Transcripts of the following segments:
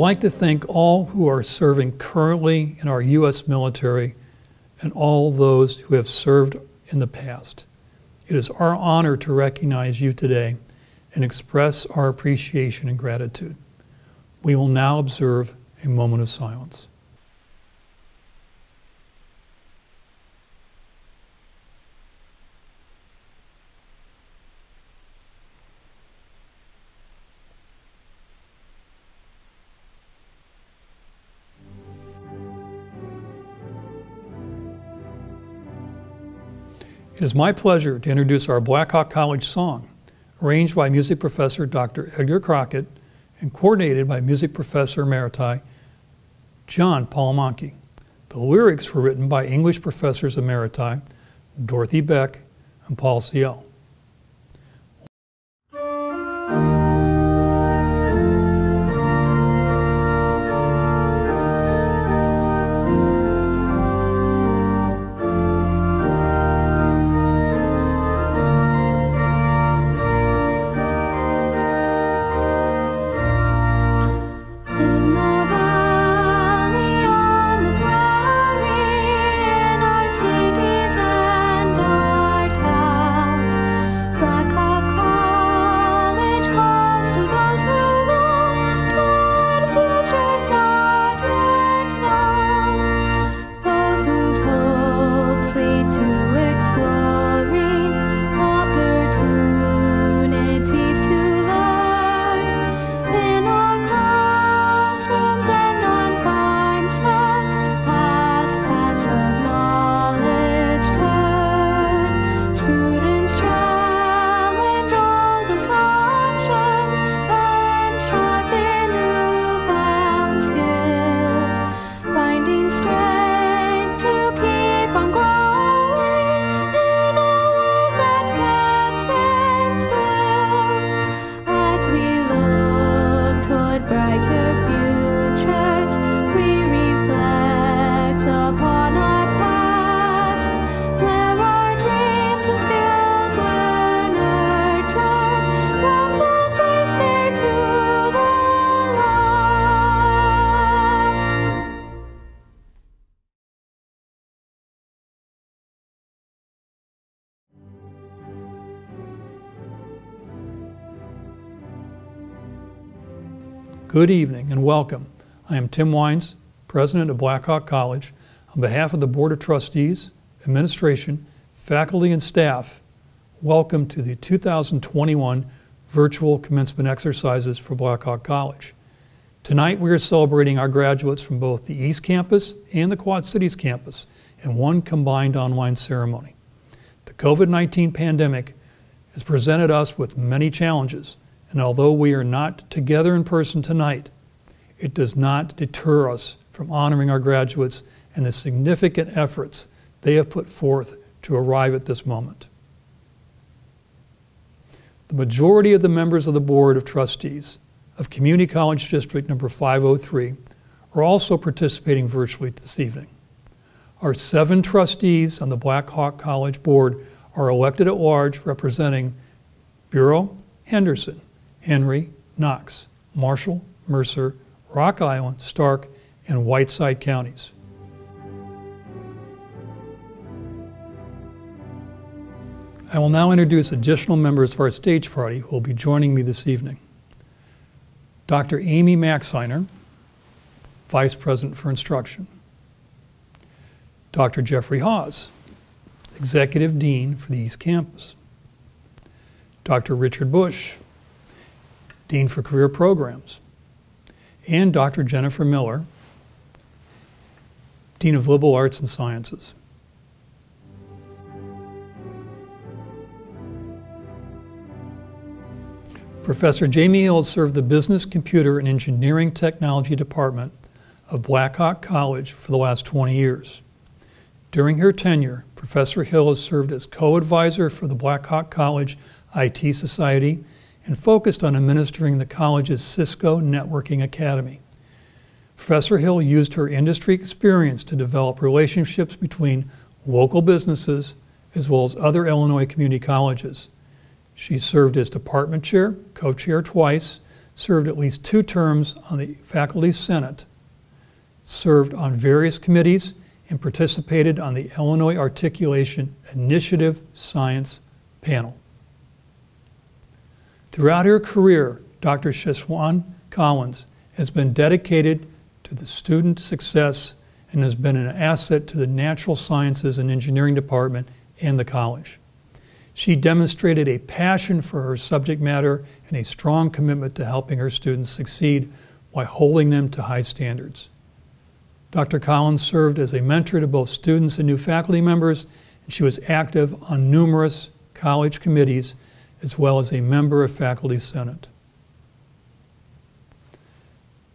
like to thank all who are serving currently in our U.S. military and all those who have served in the past. It is our honor to recognize you today and express our appreciation and gratitude. We will now observe a moment of silence. It is my pleasure to introduce our Blackhawk College song, arranged by music professor Dr. Edgar Crockett and coordinated by music professor emeriti John Palamonke. The lyrics were written by English professors emeriti Dorothy Beck and Paul Ciel. Good evening and welcome. I am Tim Wynes, President of Blackhawk College. On behalf of the Board of Trustees, administration, faculty, and staff, welcome to the 2021 virtual commencement exercises for Blackhawk College. Tonight we are celebrating our graduates from both the East Campus and the Quad Cities campus in one combined online ceremony. The COVID 19 pandemic has presented us with many challenges, and although we are not together in person tonight, it does not deter us from honoring our graduates and the significant efforts they have put forth to arrive at this moment. The majority of the members of the Board of Trustees of Community College District number 503 are also participating virtually this evening. Our seven trustees on the Black Hawk College Board are elected at large representing Bureau, Henderson, Henry, Knox, Marshall, Mercer, Rock Island, Stark, and Whiteside counties. I will now introduce additional members of our stage party who will be joining me this evening. Dr. Amy Maxeiner, Vice President for Instruction. Dr. Jeffrey Hawes, Executive Dean for the East Campus. Dr. Richard Bush, Dean for Career Programs. And Dr. Jennifer Miller, Dean of Liberal Arts and Sciences. Professor Jamie Hill served the Business, Computer, and Engineering Technology Department of Blackhawk College for the last 20 years. During her tenure, Professor Hill has served as co advisor for the Blackhawk College IT Society and focused on administering the college's Cisco Networking Academy. Professor Hill used her industry experience to develop relationships between local businesses as well as other Illinois community colleges. She served as department chair, co chair twice, served at least two terms on the Faculty Senate, served on various committees, and participated on the Illinois Articulation Initiative Science Panel. Throughout her career, Dr. Shashwan Collins has been dedicated to the student success and has been an asset to the Natural Sciences and Engineering Department and the college. She demonstrated a passion for her subject matter and a strong commitment to helping her students succeed while holding them to high standards. Dr. Collins served as a mentor to both students and new faculty members, and she was active on numerous college committees as well as a member of Faculty Senate.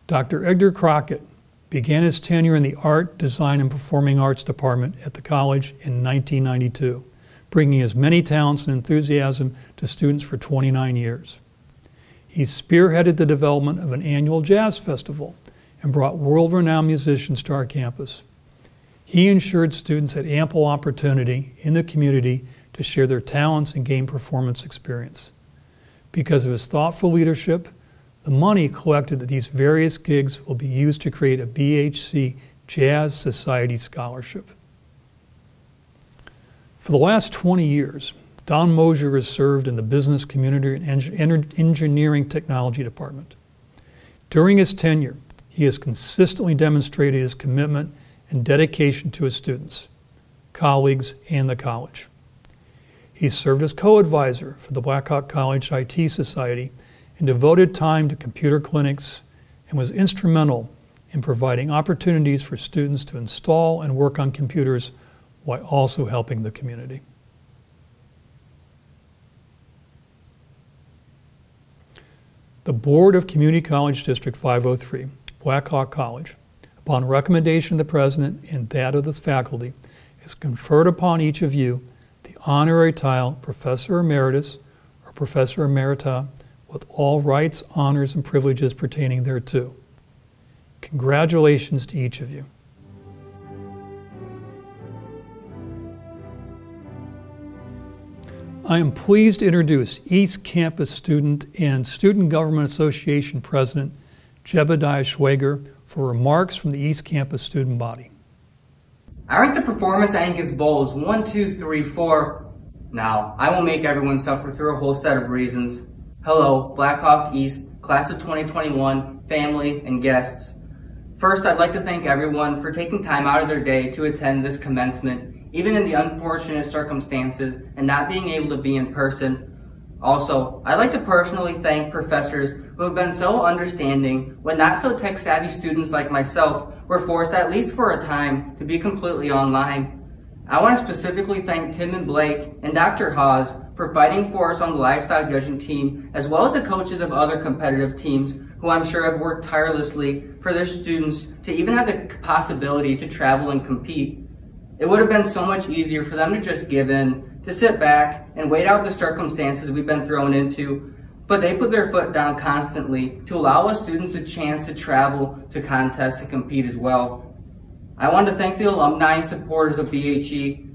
Dr. Edgar Crockett began his tenure in the Art, Design, and Performing Arts Department at the college in 1992, bringing his many talents and enthusiasm to students for 29 years. He spearheaded the development of an annual jazz festival and brought world renowned musicians to our campus. He ensured students had ample opportunity in the community to share their talents and gain performance experience. Because of his thoughtful leadership, the money collected at these various gigs will be used to create a BHC Jazz Society Scholarship. For the last 20 years, Don Mosier has served in the Business, Community, and Engineering Technology Department. During his tenure, he has consistently demonstrated his commitment and dedication to his students, colleagues, and the college. He served as co advisor for the Blackhawk College IT Society and devoted time to computer clinics and was instrumental in providing opportunities for students to install and work on computers while also helping the community. The Board of Community College District 503, Blackhawk College, upon recommendation of the President and that of the faculty, has conferred upon each of you honorary title Professor Emeritus or Professor Emerita with all rights, honors, and privileges pertaining thereto. Congratulations to each of you. I am pleased to introduce East Campus Student and Student Government Association President Jebediah Schwager for remarks from the East Campus student body. I rank the performance Angus bulls 1, 2, 3, 4. Now, I won't make everyone suffer through a whole set of reasons. Hello, Blackhawk East class of 2021, family, and guests. First, I'd like to thank everyone for taking time out of their day to attend this commencement, even in the unfortunate circumstances and not being able to be in person. Also, I'd like to personally thank professors who have been so understanding when not so tech savvy students like myself were forced, at least for a time, to be completely online. I want to specifically thank Tim and Blake and Dr. Hawes for fighting for us on the livestock judging team, as well as the coaches of other competitive teams who I'm sure have worked tirelessly for their students to even have the possibility to travel and compete. It would have been so much easier for them to just give in, to sit back and wait out the circumstances we've been thrown into, but they put their foot down constantly to allow us students a chance to travel to contests and compete as well. I want to thank the alumni and supporters of BHE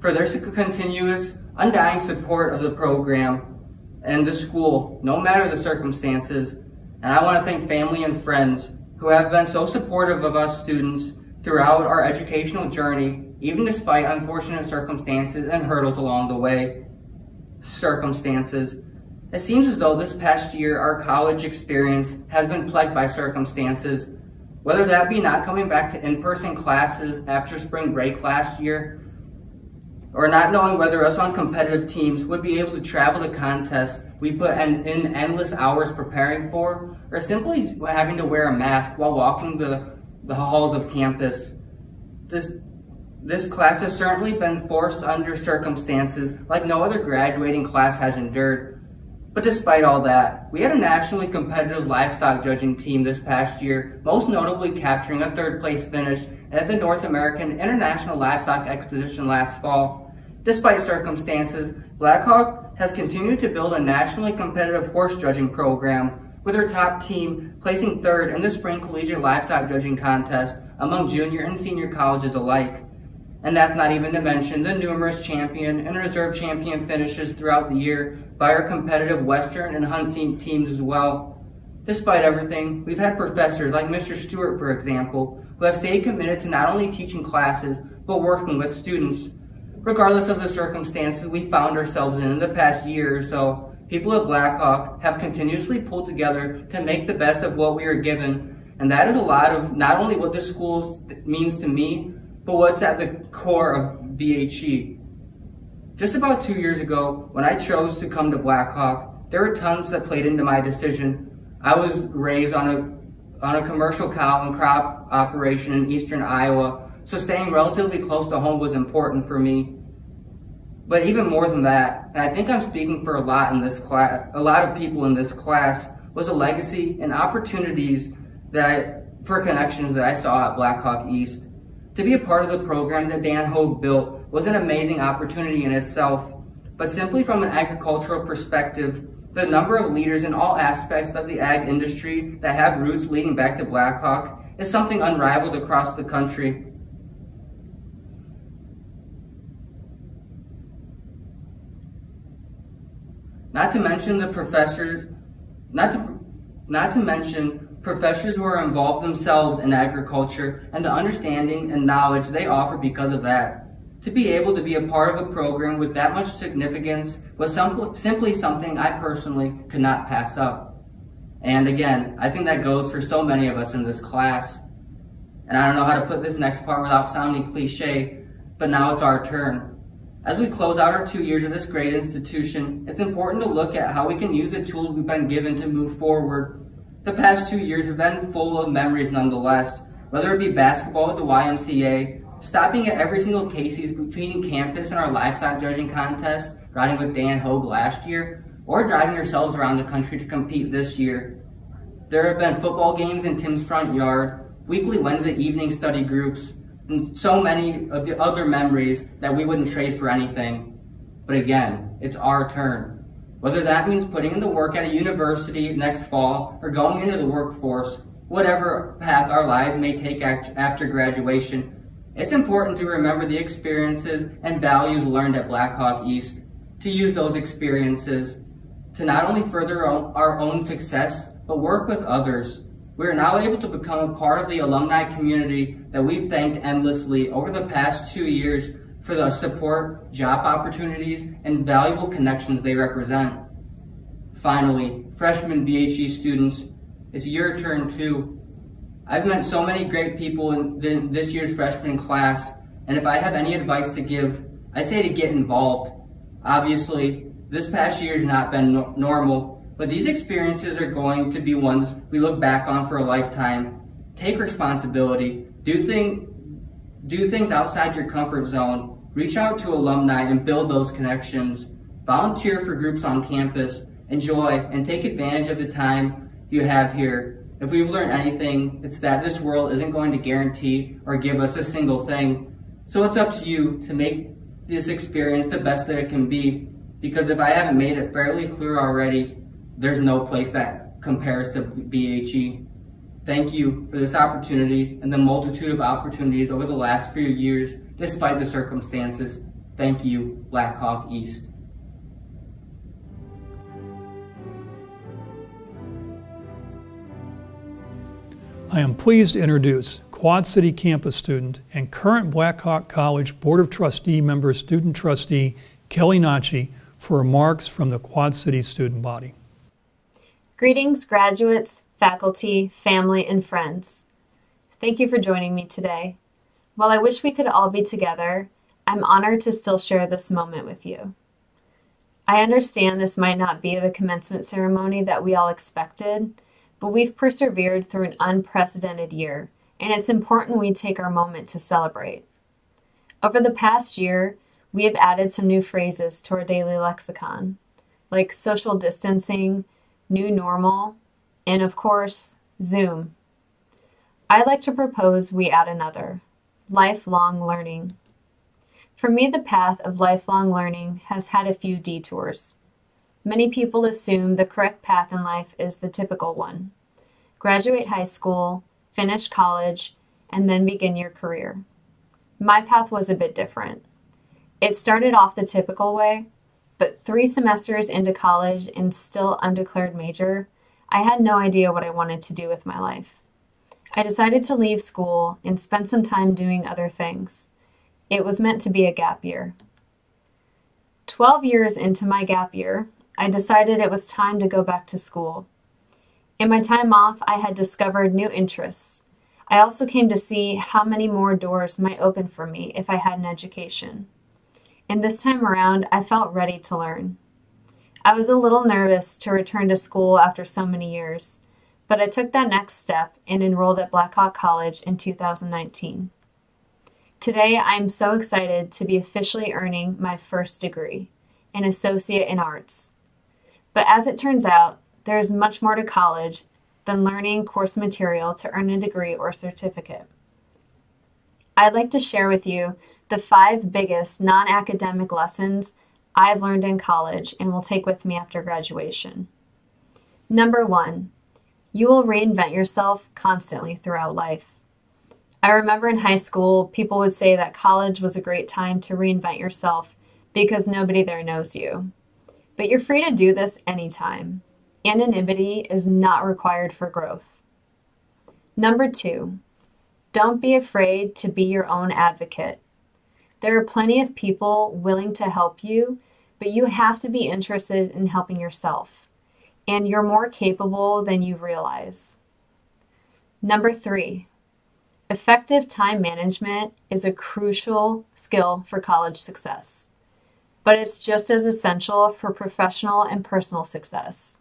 for their continuous, undying support of the program and the school, no matter the circumstances. And I want to thank family and friends who have been so supportive of us students throughout our educational journey, even despite unfortunate circumstances and hurdles along the way. Circumstances. It seems as though this past year our college experience has been plagued by circumstances whether that be not coming back to in-person classes after spring break last year, or not knowing whether us on competitive teams would be able to travel to contests we put in, in endless hours preparing for, or simply having to wear a mask while walking the, the halls of campus. This, this class has certainly been forced under circumstances like no other graduating class has endured. But despite all that, we had a nationally competitive livestock judging team this past year, most notably capturing a third place finish at the North American International Livestock Exposition last fall. Despite circumstances, Blackhawk has continued to build a nationally competitive horse judging program, with her top team placing third in the Spring Collegiate Livestock Judging Contest among junior and senior colleges alike. And that's not even to mention the numerous champion and reserve champion finishes throughout the year by our competitive Western and hunting teams as well. Despite everything, we've had professors like Mr. Stewart, for example, who have stayed committed to not only teaching classes, but working with students. Regardless of the circumstances we found ourselves in in the past year or so, people at Blackhawk have continuously pulled together to make the best of what we are given, and that is a lot of not only what the school means to me, but what's at the core of BHE. Just about two years ago, when I chose to come to Blackhawk, there were tons that played into my decision. I was raised on a, on a commercial cow and crop operation in eastern Iowa, so staying relatively close to home was important for me. But even more than that, and I think I'm speaking for a lot in this class, a lot of people in this class, was a legacy and opportunities that I, for connections that I saw at Blackhawk East. To be a part of the program that Dan Hogue built was an amazing opportunity in itself, but simply from an agricultural perspective, the number of leaders in all aspects of the ag industry that have roots leading back to Blackhawk is something unrivaled across the country. Not to mention the professors, not to, not to mention professors who are involved themselves in agriculture and the understanding and knowledge they offer because of that. To be able to be a part of a program with that much significance was simply something I personally could not pass up. And again, I think that goes for so many of us in this class. And I don't know how to put this next part without sounding cliche, but now it's our turn. As we close out our two years of this great institution, it's important to look at how we can use the tools we've been given to move forward the past two years have been full of memories nonetheless, whether it be basketball at the YMCA, stopping at every single Casey's between campus and our livestock judging contest, riding with Dan Hogue last year, or driving yourselves around the country to compete this year. There have been football games in Tim's front yard, weekly Wednesday evening study groups, and so many of the other memories that we wouldn't trade for anything. But again, it's our turn. Whether that means putting in the work at a university next fall or going into the workforce, whatever path our lives may take after graduation, it's important to remember the experiences and values learned at Blackhawk East, to use those experiences to not only further our own success, but work with others. We are now able to become a part of the alumni community that we've thanked endlessly over the past two years for the support, job opportunities, and valuable connections they represent. Finally, freshman BHE students, it's your turn too. I've met so many great people in this year's freshman class, and if I have any advice to give, I'd say to get involved. Obviously, this past year has not been no- normal, but these experiences are going to be ones we look back on for a lifetime. Take responsibility. Do thing, do things outside your comfort zone. Reach out to alumni and build those connections. Volunteer for groups on campus. Enjoy and take advantage of the time you have here. If we've learned anything, it's that this world isn't going to guarantee or give us a single thing. So it's up to you to make this experience the best that it can be. Because if I haven't made it fairly clear already, there's no place that compares to BHE. Thank you for this opportunity and the multitude of opportunities over the last few years, despite the circumstances. Thank you, Black Hawk East. I am pleased to introduce Quad City campus student and current Blackhawk College Board of Trustee member student trustee Kelly Nachi for remarks from the Quad City student body. Greetings, graduates, faculty, family, and friends. Thank you for joining me today. While I wish we could all be together, I'm honored to still share this moment with you. I understand this might not be the commencement ceremony that we all expected, but we've persevered through an unprecedented year, and it's important we take our moment to celebrate. Over the past year, we have added some new phrases to our daily lexicon, like social distancing, new normal, and of course, Zoom. I'd like to propose we add another lifelong learning. For me, the path of lifelong learning has had a few detours. Many people assume the correct path in life is the typical one graduate high school, finish college, and then begin your career. My path was a bit different. It started off the typical way, but three semesters into college and still undeclared major, I had no idea what I wanted to do with my life. I decided to leave school and spend some time doing other things. It was meant to be a gap year. 12 years into my gap year, I decided it was time to go back to school. In my time off, I had discovered new interests. I also came to see how many more doors might open for me if I had an education. And this time around, I felt ready to learn. I was a little nervous to return to school after so many years, but I took that next step and enrolled at Blackhawk College in 2019. Today, I am so excited to be officially earning my first degree, an Associate in Arts. But as it turns out, there is much more to college than learning course material to earn a degree or certificate. I'd like to share with you the five biggest non academic lessons I've learned in college and will take with me after graduation. Number one, you will reinvent yourself constantly throughout life. I remember in high school, people would say that college was a great time to reinvent yourself because nobody there knows you. But you're free to do this anytime. Anonymity is not required for growth. Number two, don't be afraid to be your own advocate. There are plenty of people willing to help you, but you have to be interested in helping yourself. And you're more capable than you realize. Number three, effective time management is a crucial skill for college success, but it's just as essential for professional and personal success.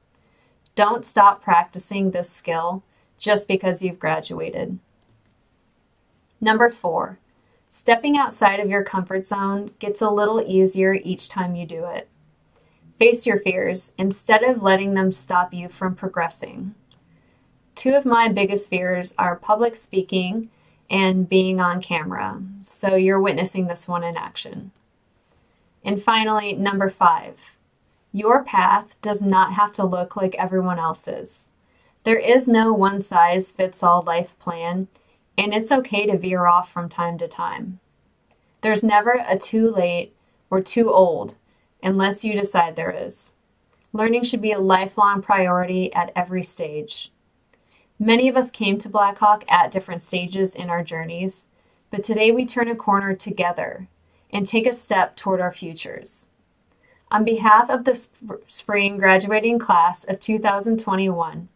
Don't stop practicing this skill just because you've graduated. Number four, stepping outside of your comfort zone gets a little easier each time you do it. Face your fears instead of letting them stop you from progressing. Two of my biggest fears are public speaking and being on camera, so you're witnessing this one in action. And finally, number five, your path does not have to look like everyone else's. There is no one size fits all life plan, and it's okay to veer off from time to time. There's never a too late or too old unless you decide there is. Learning should be a lifelong priority at every stage. Many of us came to Blackhawk at different stages in our journeys, but today we turn a corner together and take a step toward our futures. On behalf of the sp- spring graduating class of 2021,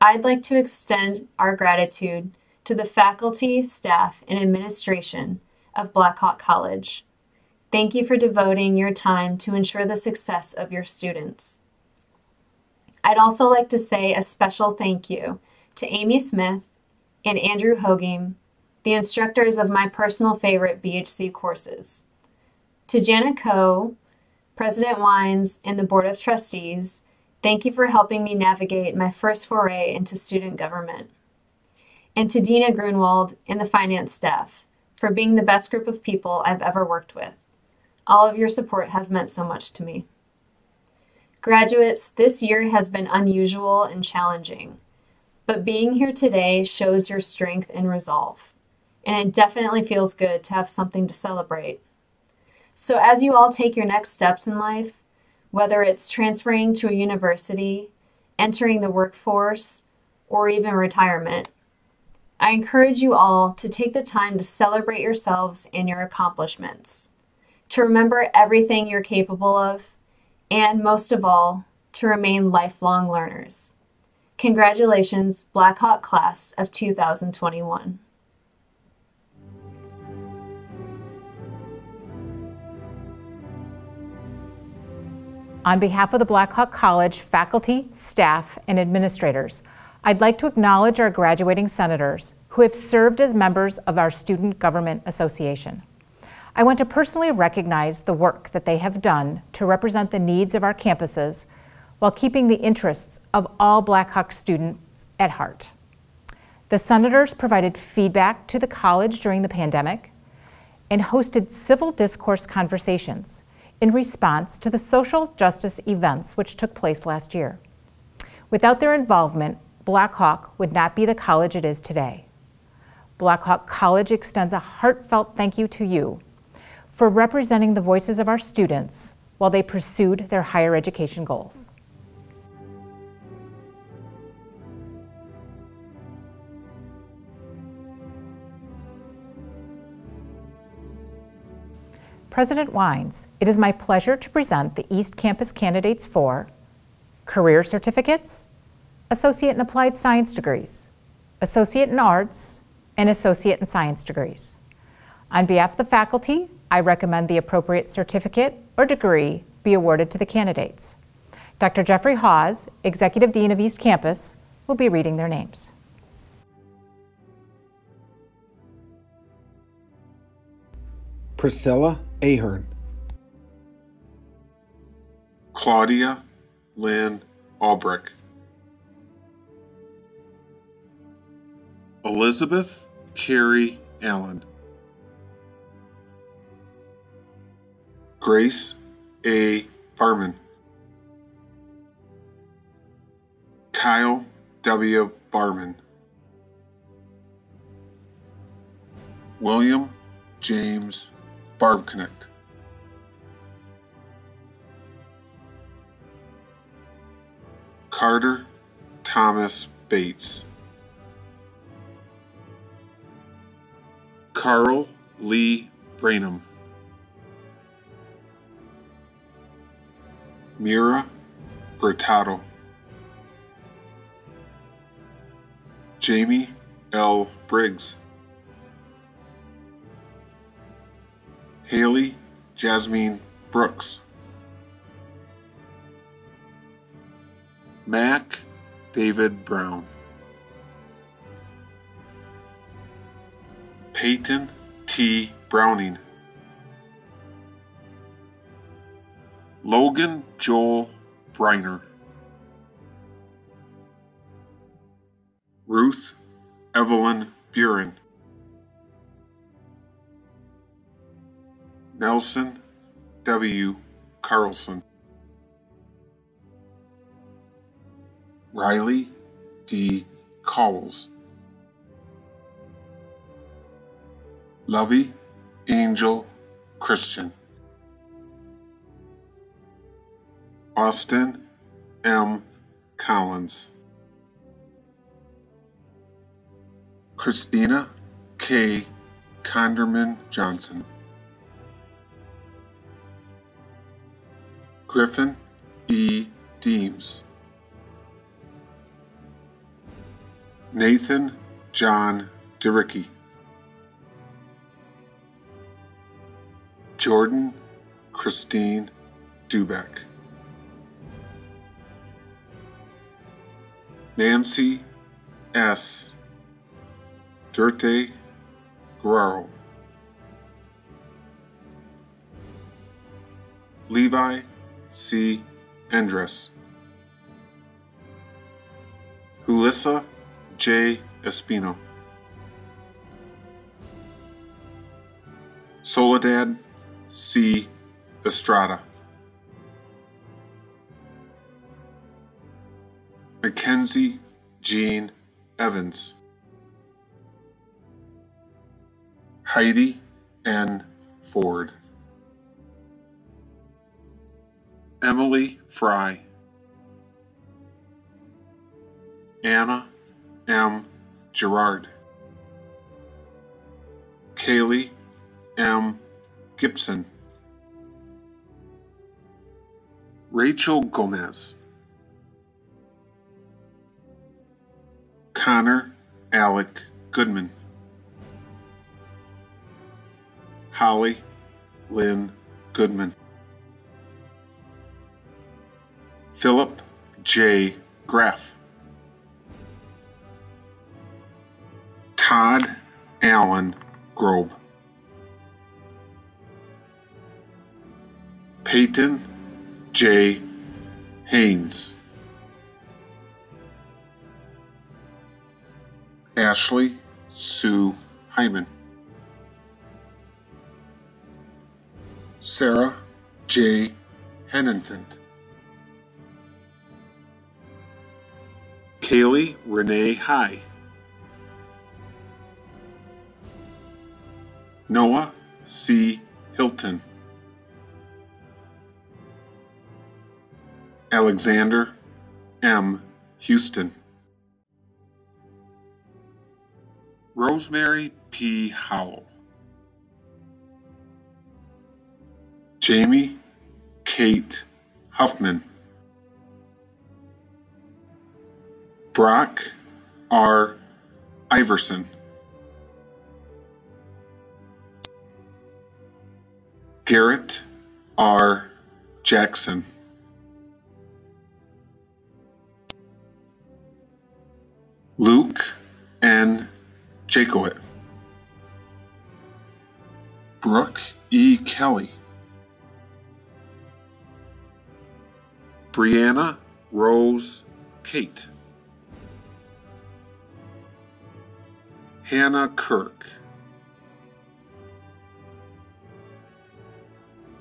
I'd like to extend our gratitude to the faculty, staff, and administration of Blackhawk College. Thank you for devoting your time to ensure the success of your students. I'd also like to say a special thank you to Amy Smith and Andrew Hogem, the instructors of my personal favorite BHC courses. To Janet Coe, President Wynes, and the Board of Trustees, thank you for helping me navigate my first foray into student government. And to Dina Grunwald and the finance staff for being the best group of people I've ever worked with. All of your support has meant so much to me. Graduates, this year has been unusual and challenging, but being here today shows your strength and resolve, and it definitely feels good to have something to celebrate. So, as you all take your next steps in life, whether it's transferring to a university, entering the workforce, or even retirement, I encourage you all to take the time to celebrate yourselves and your accomplishments, to remember everything you're capable of, and most of all, to remain lifelong learners. Congratulations, Blackhawk Class of 2021. On behalf of the Blackhawk College faculty, staff, and administrators, I'd like to acknowledge our graduating senators who have served as members of our Student Government Association. I want to personally recognize the work that they have done to represent the needs of our campuses while keeping the interests of all Blackhawk students at heart. The senators provided feedback to the college during the pandemic and hosted civil discourse conversations in response to the social justice events which took place last year. Without their involvement, Blackhawk would not be the college it is today. Blackhawk College extends a heartfelt thank you to you for representing the voices of our students while they pursued their higher education goals. President Wynes, it is my pleasure to present the East Campus candidates for Career Certificates, Associate in Applied Science degrees, Associate in Arts, and Associate in Science degrees. On behalf of the faculty, I recommend the appropriate certificate or degree be awarded to the candidates. Dr. Jeffrey Hawes, Executive Dean of East Campus, will be reading their names. Priscilla Ahern, Claudia Lynn Albrecht. Elizabeth Carey Allen. Grace A. Barman. Kyle W. Barman. William James Barbknecht. Carter Thomas Bates. Carl Lee Brainham. Mira Bertato. Jamie L. Briggs. Haley Jasmine Brooks. Mac David Brown. Peyton T. Browning. Logan Joel Briner. Ruth Evelyn Buren. Nelson W. Carlson. Riley D. Cowles. Lovey Angel Christian. Austin M. Collins. Christina K. Conderman Johnson. Griffin E. Deems, Nathan John DeRicky, Jordan Christine Dubeck, Nancy S. Durte Guerrero, Levi C. Endres, Hulissa J. Espino, Soledad C. Estrada, Mackenzie Jean Evans, Heidi N. Ford. Emily Fry, Anna M. Gerard, Kaylee M. Gibson, Rachel Gomez, Connor Alec Goodman, Holly Lynn Goodman. Philip J. Graff, Todd Allen Grobe, Peyton J. Haynes, Ashley Sue Hyman, Sarah J. Hennenfant. Kaylee Renee High. Noah C. Hilton. Alexander M. Houston. Rosemary P. Howell. Jamie Kate Huffman. Brock R. Iverson. Garrett R. Jackson. Luke N. Jacowit. Brooke E. Kelly. Brianna Rose Kate. Hannah Kirk.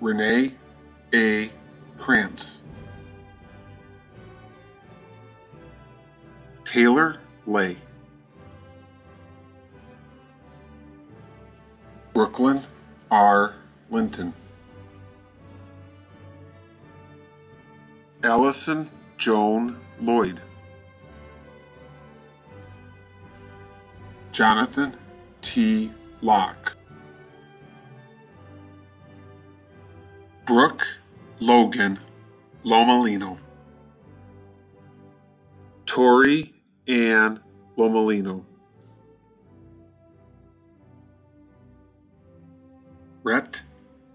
Renee A. Krantz. Taylor Lay. Brooklyn R. Linton. Allison Joan Lloyd. Jonathan T. Locke. Brooke Logan Lomolino. Tori Ann Lomolino. Rhett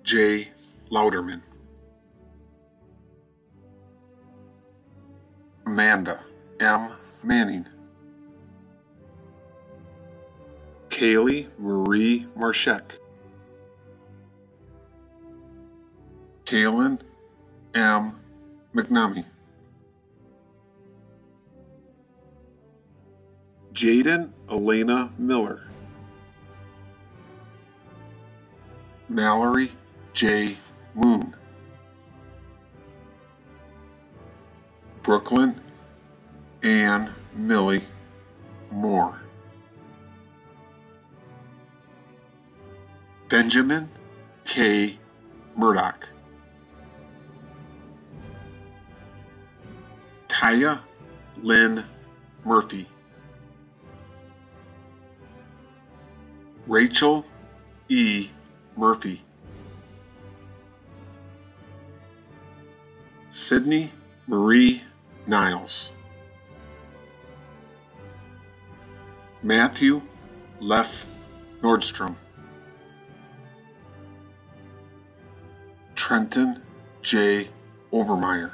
J. Louderman. Amanda M. Manning. Kaylee Marie Marshek. Kaylin M. McNamee. Jaden Elena Miller. Mallory J. Moon. Brooklyn Ann Millie Moore. Benjamin K. Murdoch. Taya Lynn Murphy. Rachel E. Murphy. Sydney Marie Niles. Matthew Leff Nordstrom. Trenton J. Overmeyer.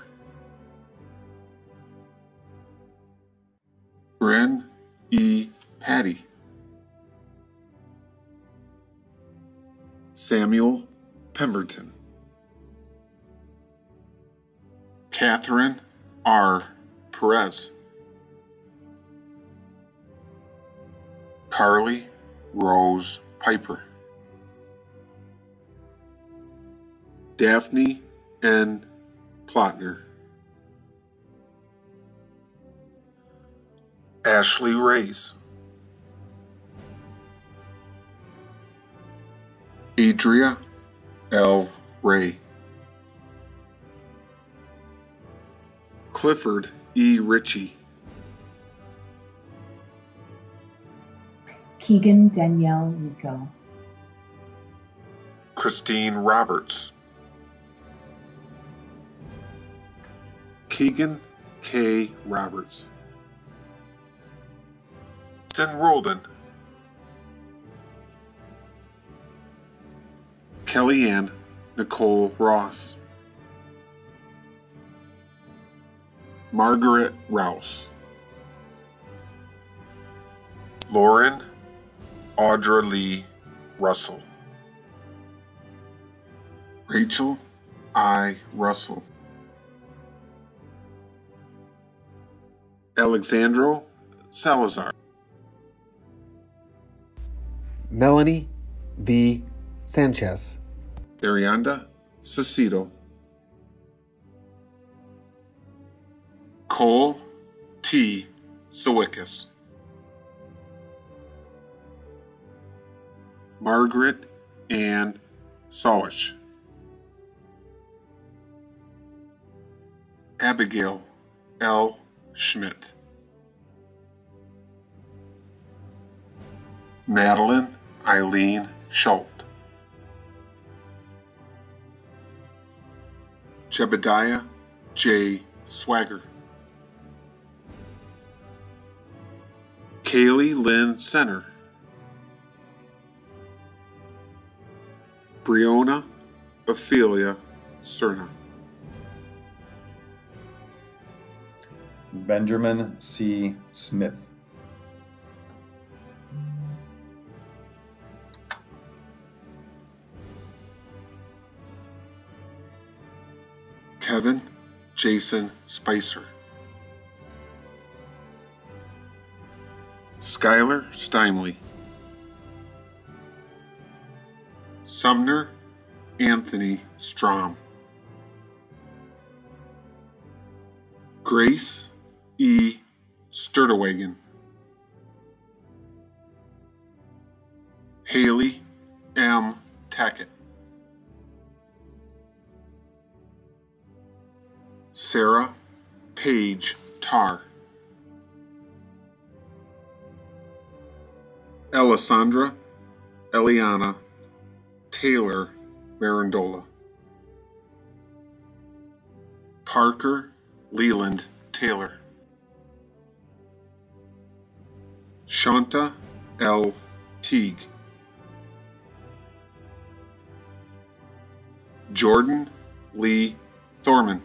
Bryn E. Patty. Samuel Pemberton. Catherine R. Perez. Carly Rose Piper. Daphne N. Plotner. Ashley Rays. Adria L. Ray. Clifford E. Ritchie. Keegan Danielle Rico. Christine Roberts. Keegan K. Roberts. Sin Roldan. Kellyanne Nicole Ross. Margaret Rouse. Lauren Audra Lee Russell. Rachel I. Russell. Alexandro Salazar. Melanie V. Sanchez. Arianda Cecito. Cole T. Sawickas. Margaret Ann Sawish. Abigail L. Schmidt. Madeline Eileen Schult. Jebediah J. Swagger. Kaylee Lynn Center. Briona Ophelia Cerna. Benjamin C. Smith. Kevin Jason Spicer. Skylar Steinley. Sumner Anthony Strom. Grace E. Sturtewagen. Haley M. Tackett. Sarah Page Tar. Alessandra Eliana Taylor Marandola. Parker Leland Taylor. Shanta L. Teague. Jordan Lee Thorman.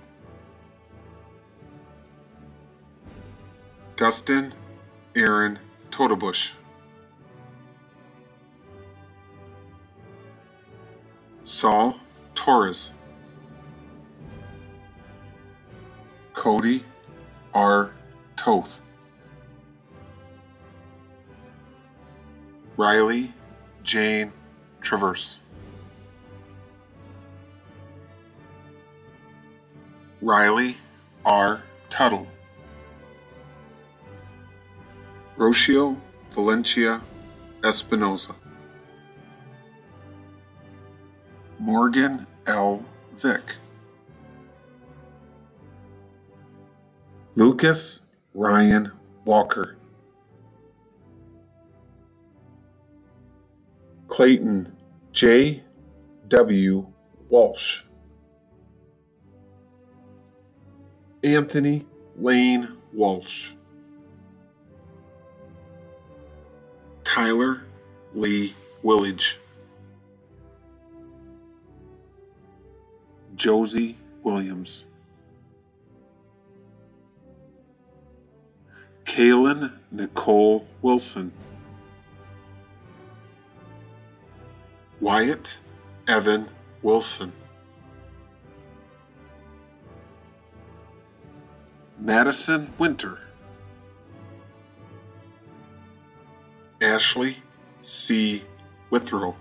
Dustin Aaron Totebush. Saul Torres. Cody R. Toth. Riley Jane Traverse. Riley R. Tuttle. Rocio Valencia Espinosa. Morgan L. Vick. Lucas Ryan Walker. Clayton J. W. Walsh. Anthony Lane Walsh. Tyler Lee Willage. Josie Williams. Kaylin Nicole Wilson. Wyatt Evan Wilson. Madison Winter. Ashley C. Withrow.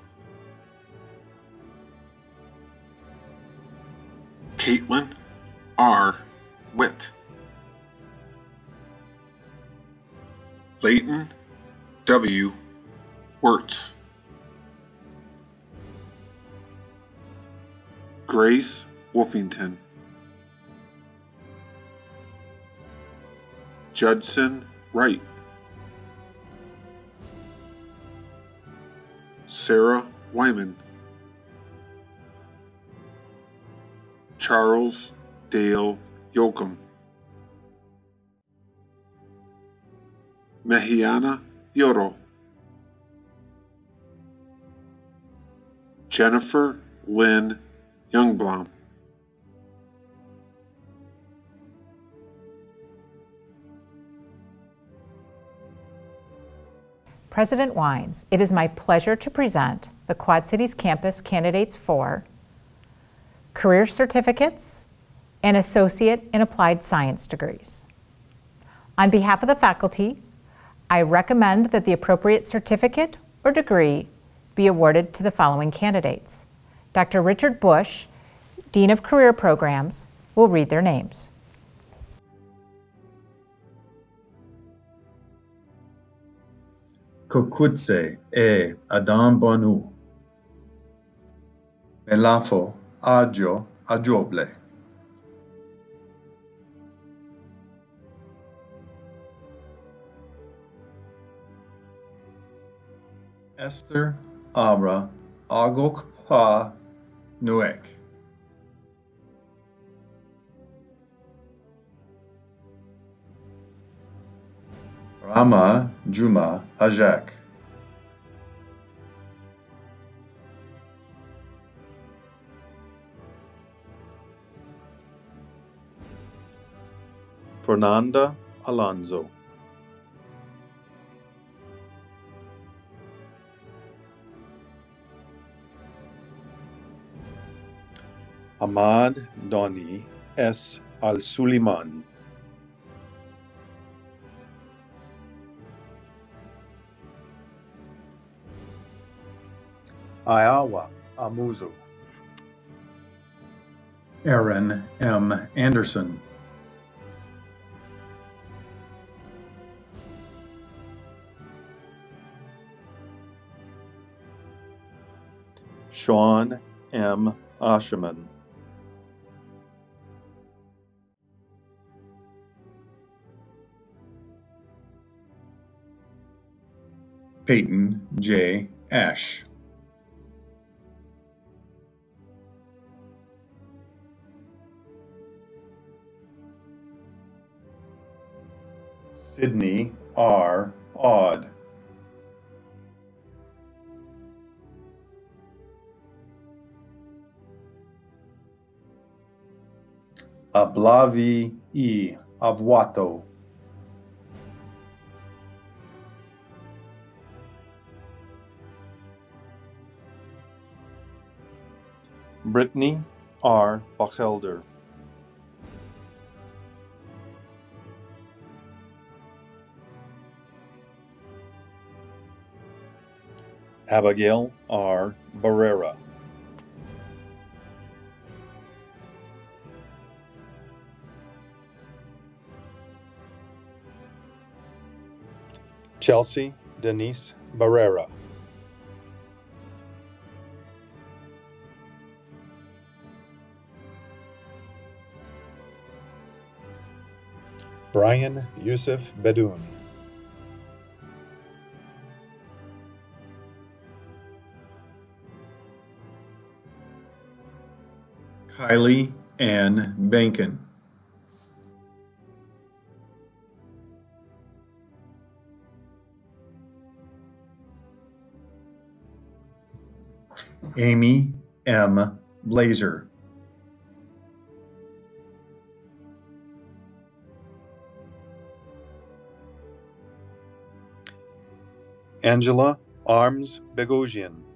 Caitlin R. Witt. Leighton W. Wirtz. Grace Wolfington. Judson Wright. Sarah Wyman. Charles Dale Yoakum. Mehiana Yoro. Jennifer Lynn Youngblom. President Wynes, it is my pleasure to present the Quad Cities campus candidates for career certificates and associate in applied science degrees. On behalf of the faculty, I recommend that the appropriate certificate or degree be awarded to the following candidates. Dr. Richard Bush, Dean of Career Programs, will read their names. Kokutse e Adam Bonu. Melafo, agio, agioble. Esther, Abra, Agokpa, Nuek. Rama Juma Ajak. Fernanda Alonso. Ahmad Doni S. Al-Suliman Ayawa Amuzo. Aaron M. Anderson. Sean M. Asherman. Peyton J. Ash. Sydney R. Odd. Ablavi E. Avwato. Brittany R. Bachelder. Abigail R. Barrera. Chelsea Denise Barrera. Brian Yusuf Bedoun. Kylie Ann Bankin. Amy M. Blazer. Angela Arms Bogosian.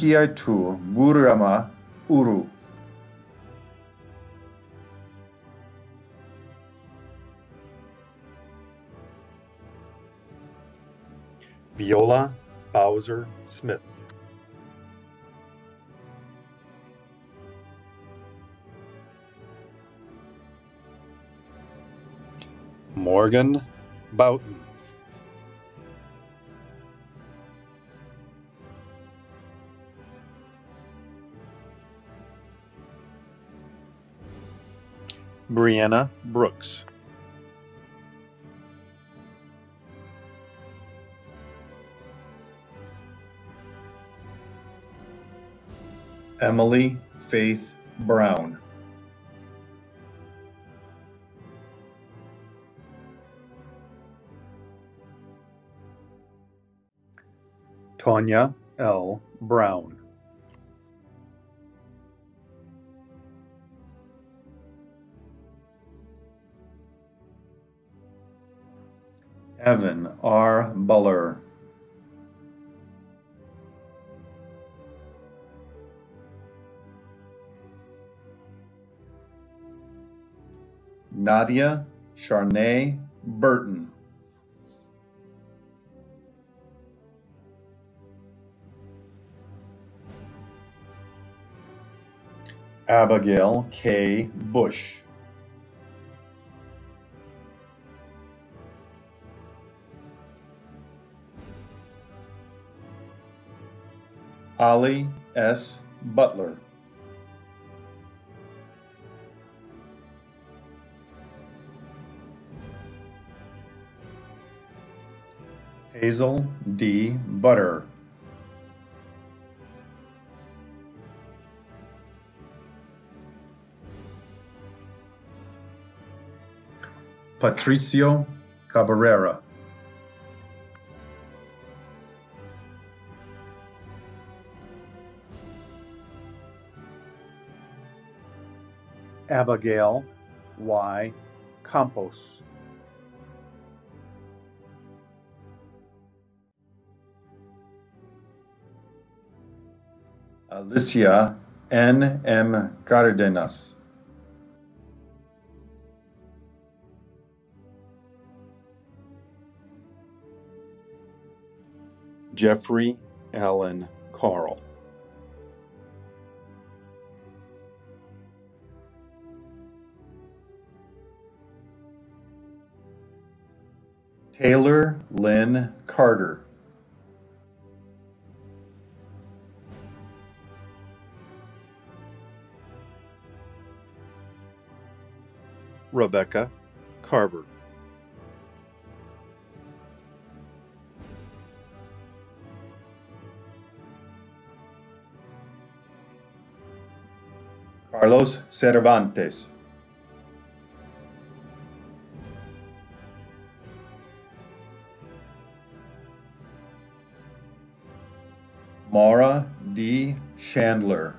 Rukiaitu Burama Uru. Viola Bowser Smith. Morgan Boughton. Brianna Brooks. Emily Faith Brown. Tonya L. Brown. Evan R. Buller. Nadia Charnay Burton. Abigail K. Bush. Ollie S. Butler. Hazel D. Butter. Patricio Cabrera. Abigail Y. Campos. Alicia N. M. Cardenas. Jeffrey Allen Carl. Taylor Lynn Carter. Rebecca Carver. Carlos Cervantes. Chandler.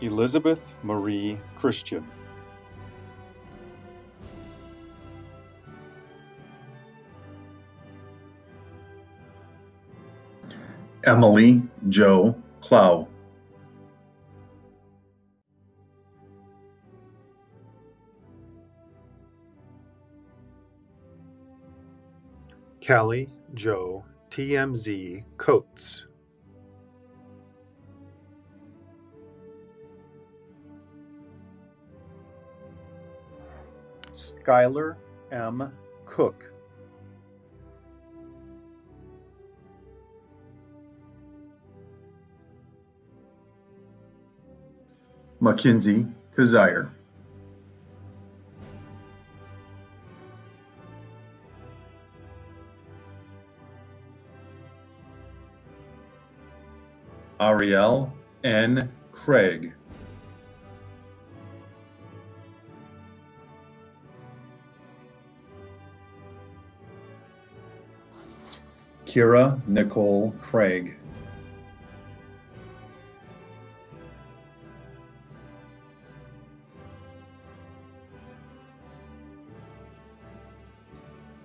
Elizabeth Marie Christian. Emily Joe Clow. Callie Joe TMZ Coates. Skylar M. Cook. Mackenzie Kazire. Ariel N. Craig. Kira Nicole Craig.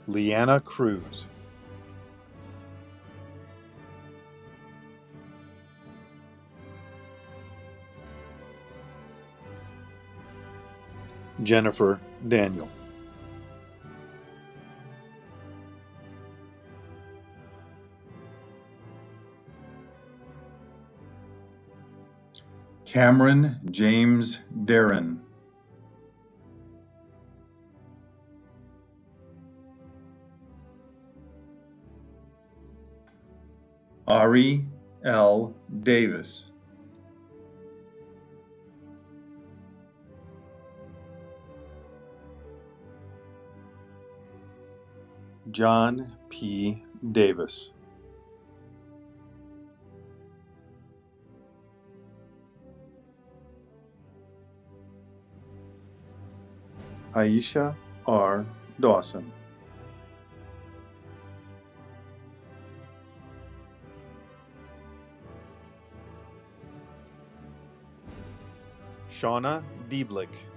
Leanna Cruz. Jennifer Daniel. Cameron James Darren. Ari L. Davis. John P. Davis. Aisha R. Dawson. Shauna Dieblick.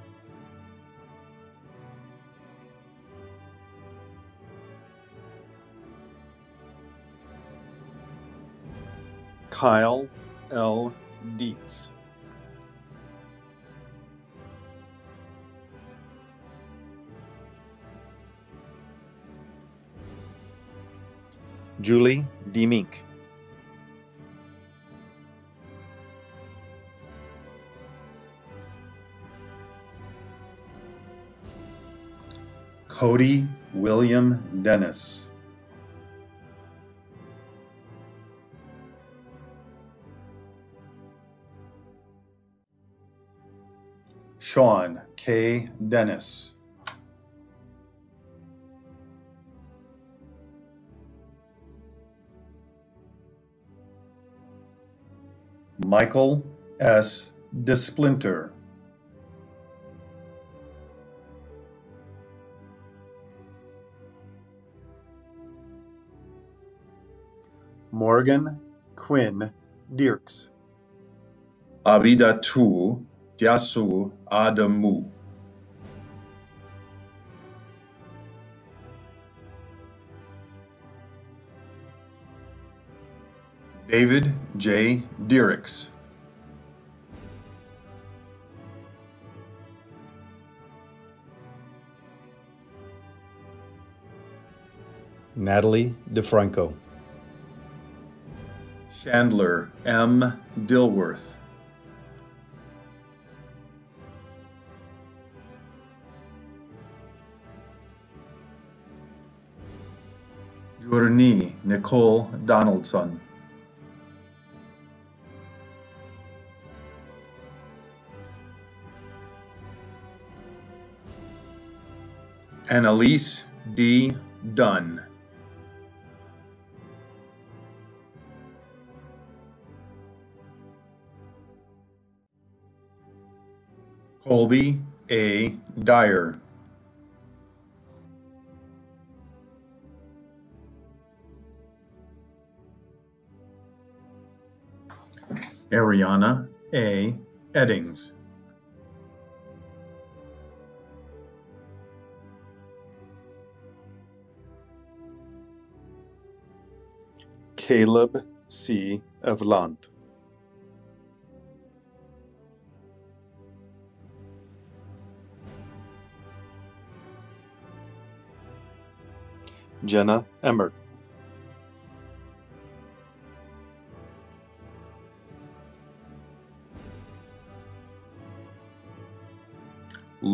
Kyle L. Dietz. Julie Demink. Cody William Dennis. Sean K. Dennis. Michael S. Desplinter. Morgan Quinn Dirks. Abidatu Diasu Adamu. David J. Diericks. Natalie DeFranco. Chandler M. Dilworth. Gurney Nicole Donaldson. Annalise D. Dunn. Colby A. Dyer. Ariana A. Eddings. Caleb C. Evlant. Jenna Emmert.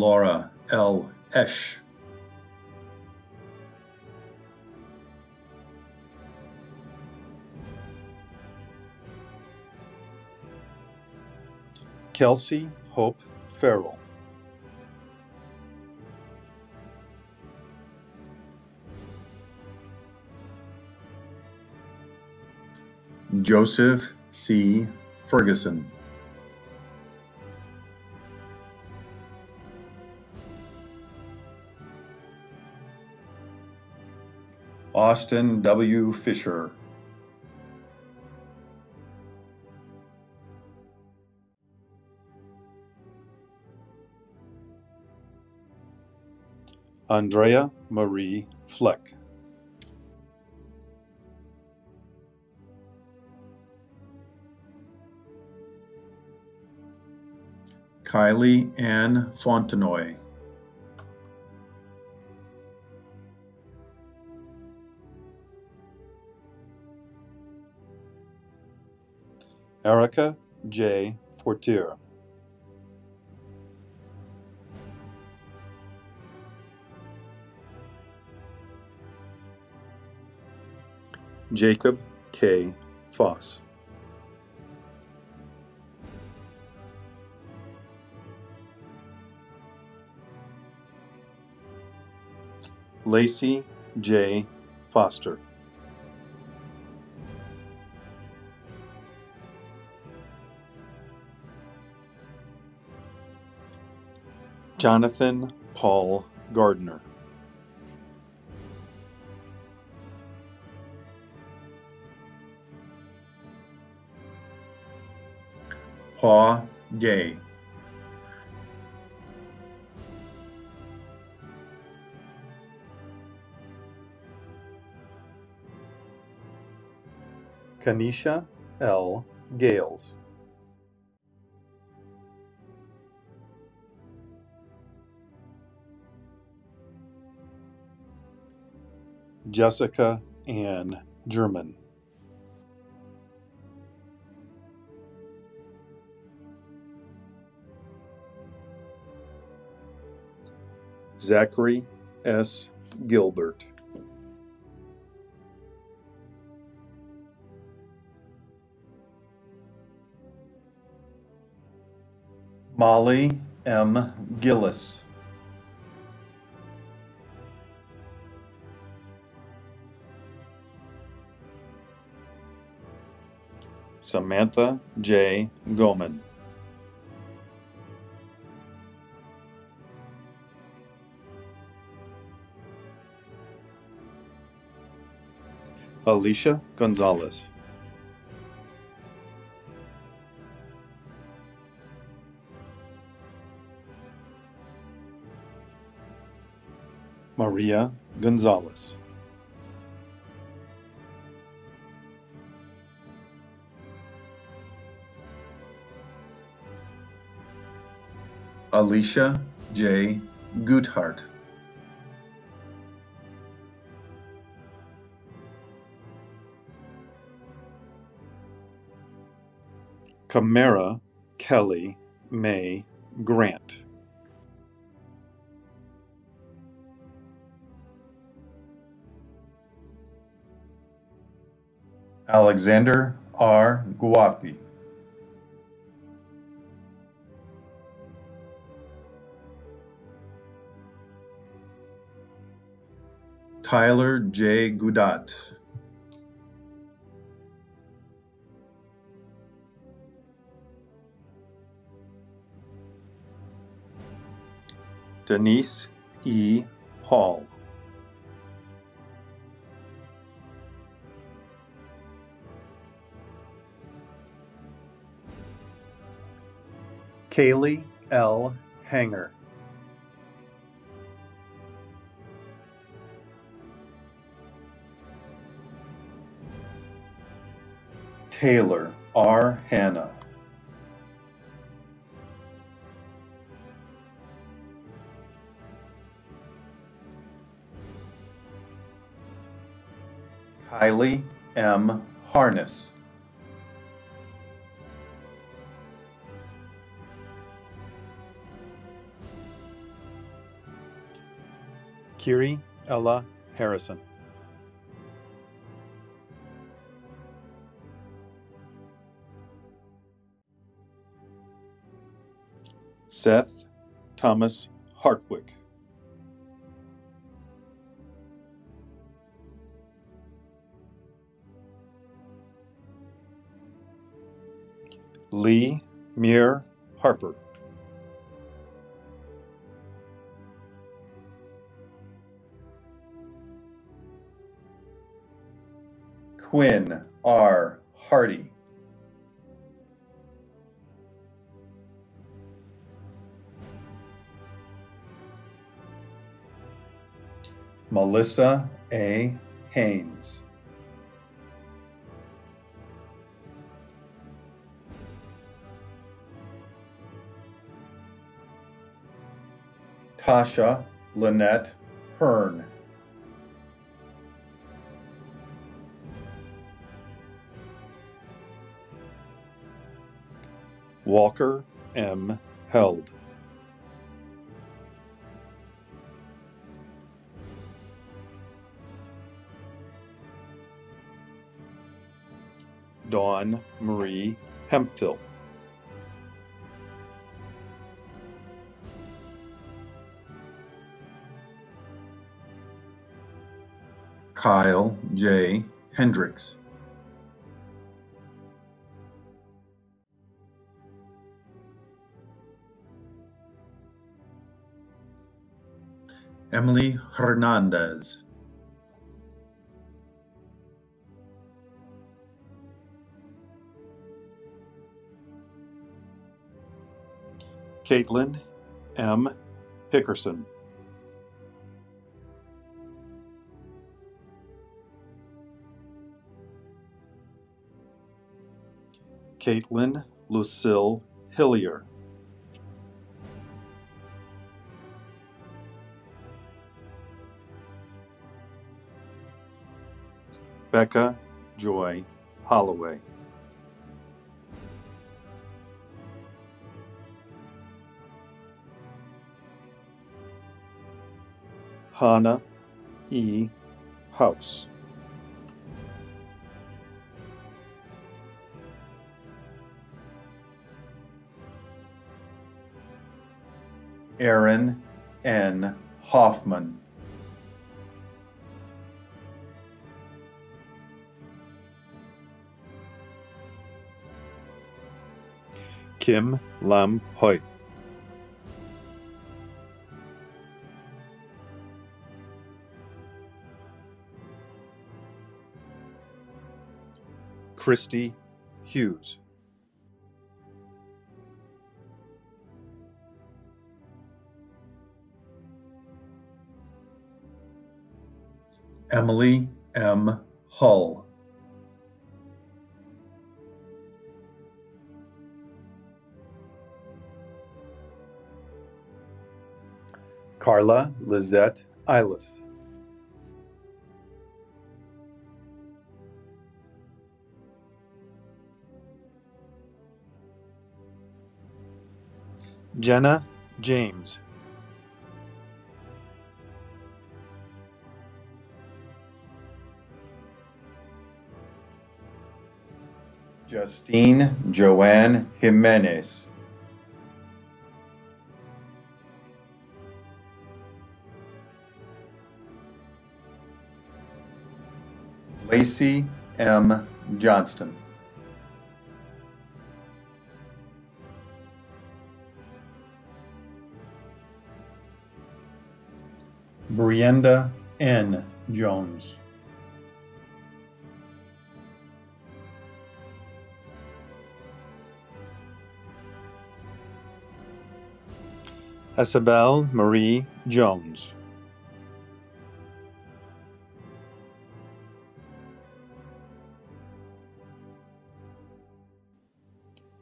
Laura L. Esch. Kelsey Hope Farrell. Joseph C. Ferguson. Austin W. Fisher. Andrea Marie Fleck. Kylie Ann Fontenoy. Erica J. Fortier. Jacob K. Foss. Lacey J. Foster. Jonathan Paul Gardner. Paw Gay. Kanisha L. Gales. Jessica Ann German. Zachary S. Gilbert. Molly M. Gillis. Samantha J. Goman. Alicia Gonzalez. Maria Gonzalez. Alicia J. Guthart. Camara Kelly May Grant. Alexander R. Guapi. Tyler J. Gudat. Denise E. Hall. Kaylee L. Hanger. Taylor R. Hanna. Kylie M. Harness. Kiri Ella Harrison. Seth Thomas Hartwick. Lee Muir Harper. Quinn R. Hardy. Melissa A. Haynes. Tasha Lynette Hearn. Walker M. Held. Dawn Marie Hemphill. Kyle J. Hendricks. Emily Hernandez. Caitlin M. Hickerson. Caitlin Lucille Hillier. Becca Joy Holloway. Hannah E. House. Aaron N. Hoffman. Kim Lam Hoi. Christy Hughes. Emily M. Hull. Carla Lizette Eilis. Jenna James. Justine Joanne Jimenez. Lacey M. Johnston. Brienda N. Jones. Isabel Marie Jones.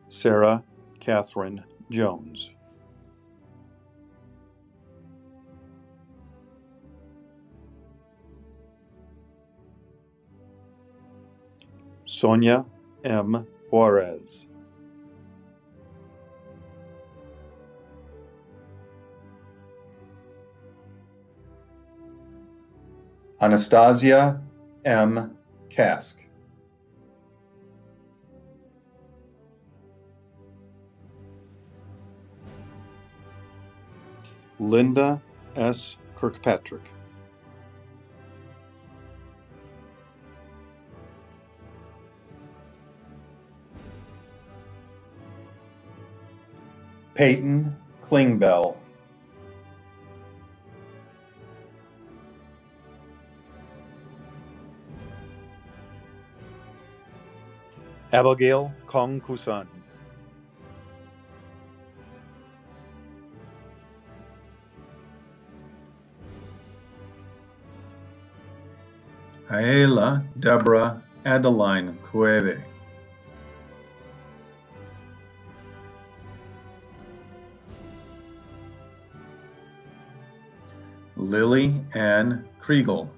Sarah Catherine Jones. Sonia M. Juarez. Anastasia M. Kask. Linda S. Kirkpatrick. Peyton Klingbell. Abigail Kong Kusan. Aela Deborah Adeline Cueve. Lily Ann Kriegel.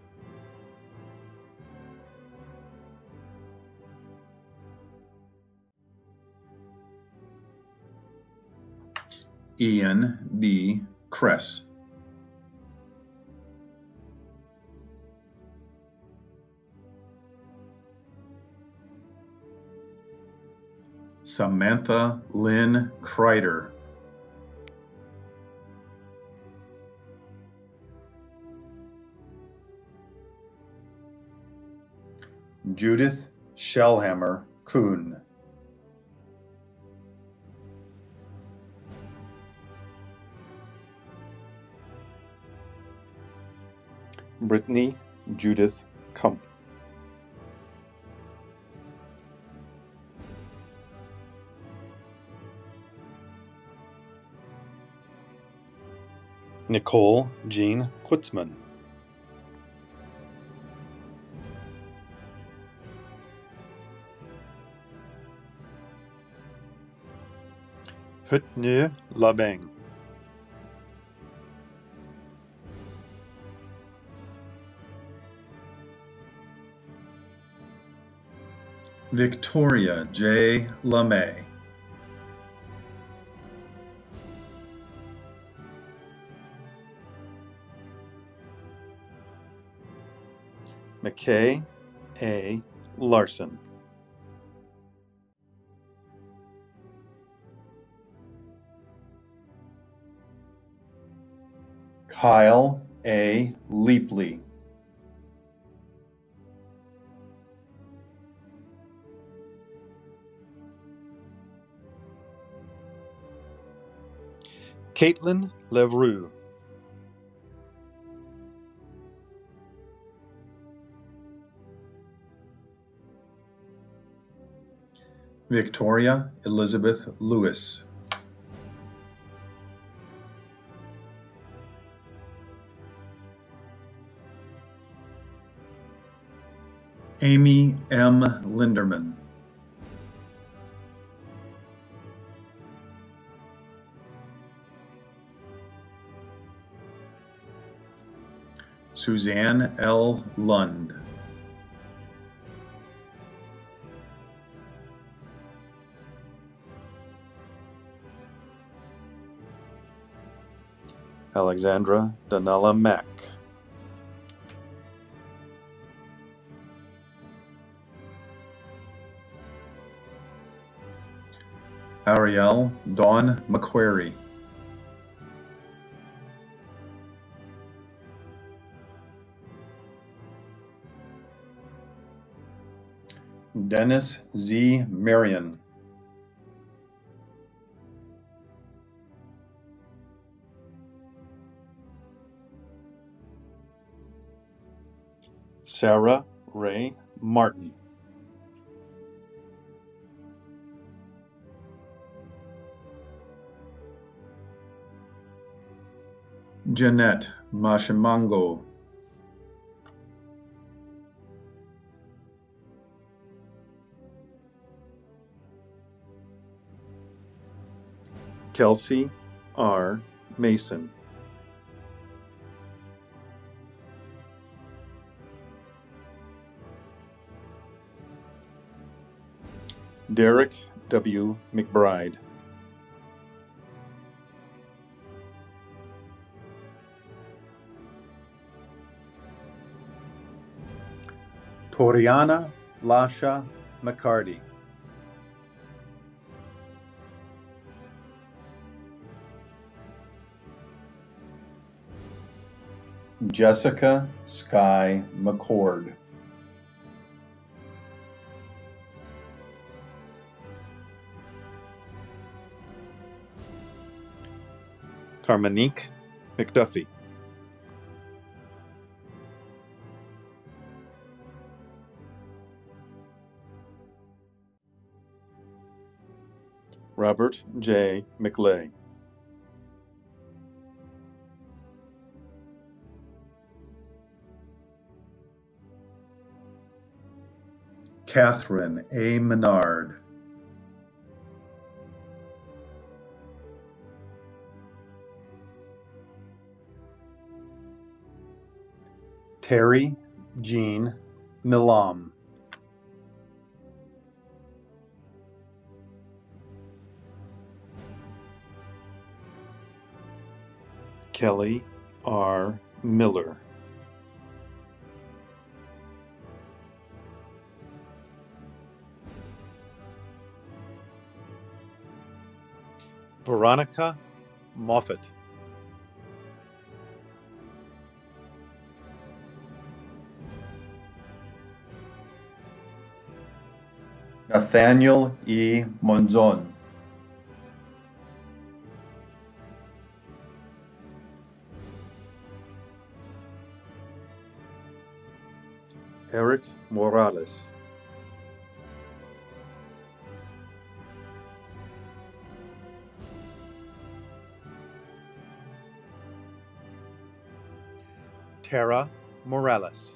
Ian B. Kress. Samantha Lynn Kreider. Judith Shellhammer Kuhn. Brittany Judith Kump. Nicole Jean Kutzman. Hütnö Labeng. Victoria J. LeMay. McKay A. Larson. Kyle A. Leapley. Caitlin Leroux. Victoria Elizabeth Lewis. Amy M. Linderman. Suzanne L. Lund. Alexandra Danella Mack. Ariel Dawn McQuarrie. Dennis Z. Marion. Sarah Ray Martin. Jeanette Mashimango. Kelsey R. Mason. Derek W. McBride. Toriana Lasha McCarty. Jessica Sky McCord. Carmonique McDuffie. Robert J. McLay. Catherine A. Menard. Terry Jean Milam. Kelly R. Miller. Veronica Moffett. Nathaniel E. Monzon. Eric Morales. Tara Morales.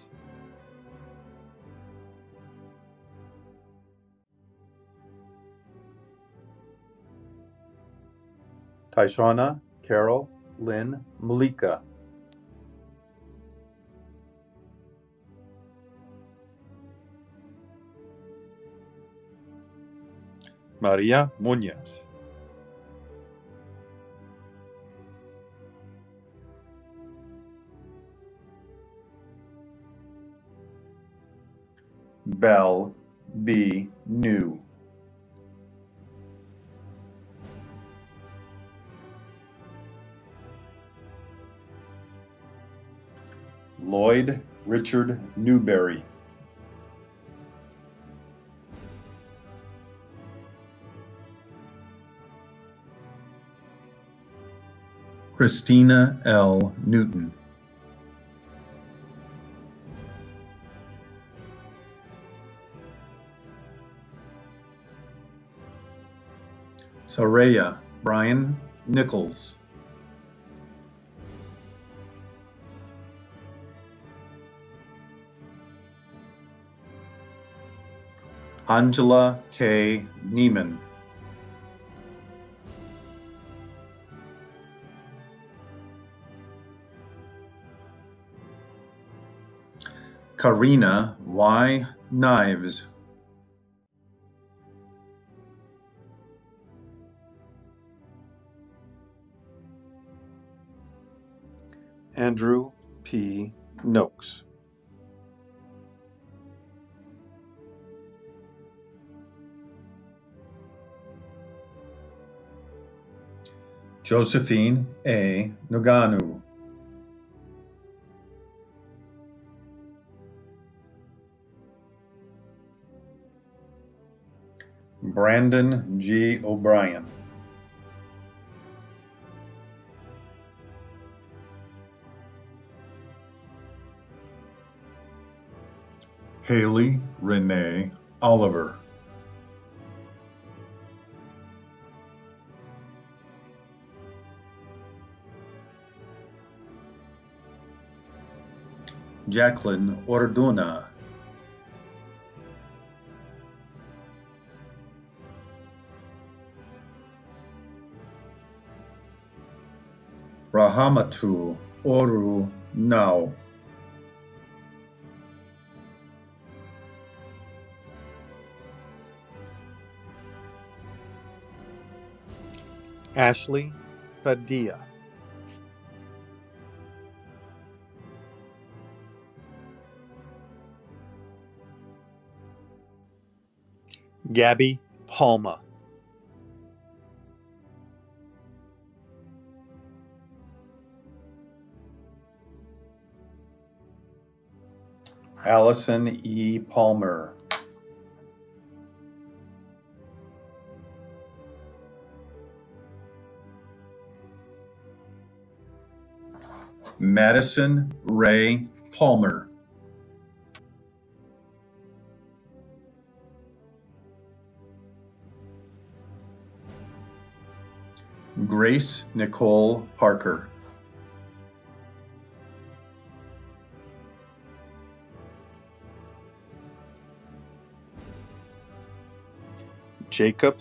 Taishana Carol Lynn Malika. Maria Muñez. Bell B. New. Lloyd Richard Newberry. Christina L. Newton. Saraya Brian Nichols. Angela K. Neiman. Karina Y. Knives. Andrew P. Noakes. Josephine A. Noganu. Brandon G. O'Brien. Haley Renee Oliver. Jacqueline Orduna. Rahamatu Oru Now. Ashley Padilla. Gabby Palma. Allison E. Palmer. Madison Ray Palmer. Grace Nicole Parker. Jacob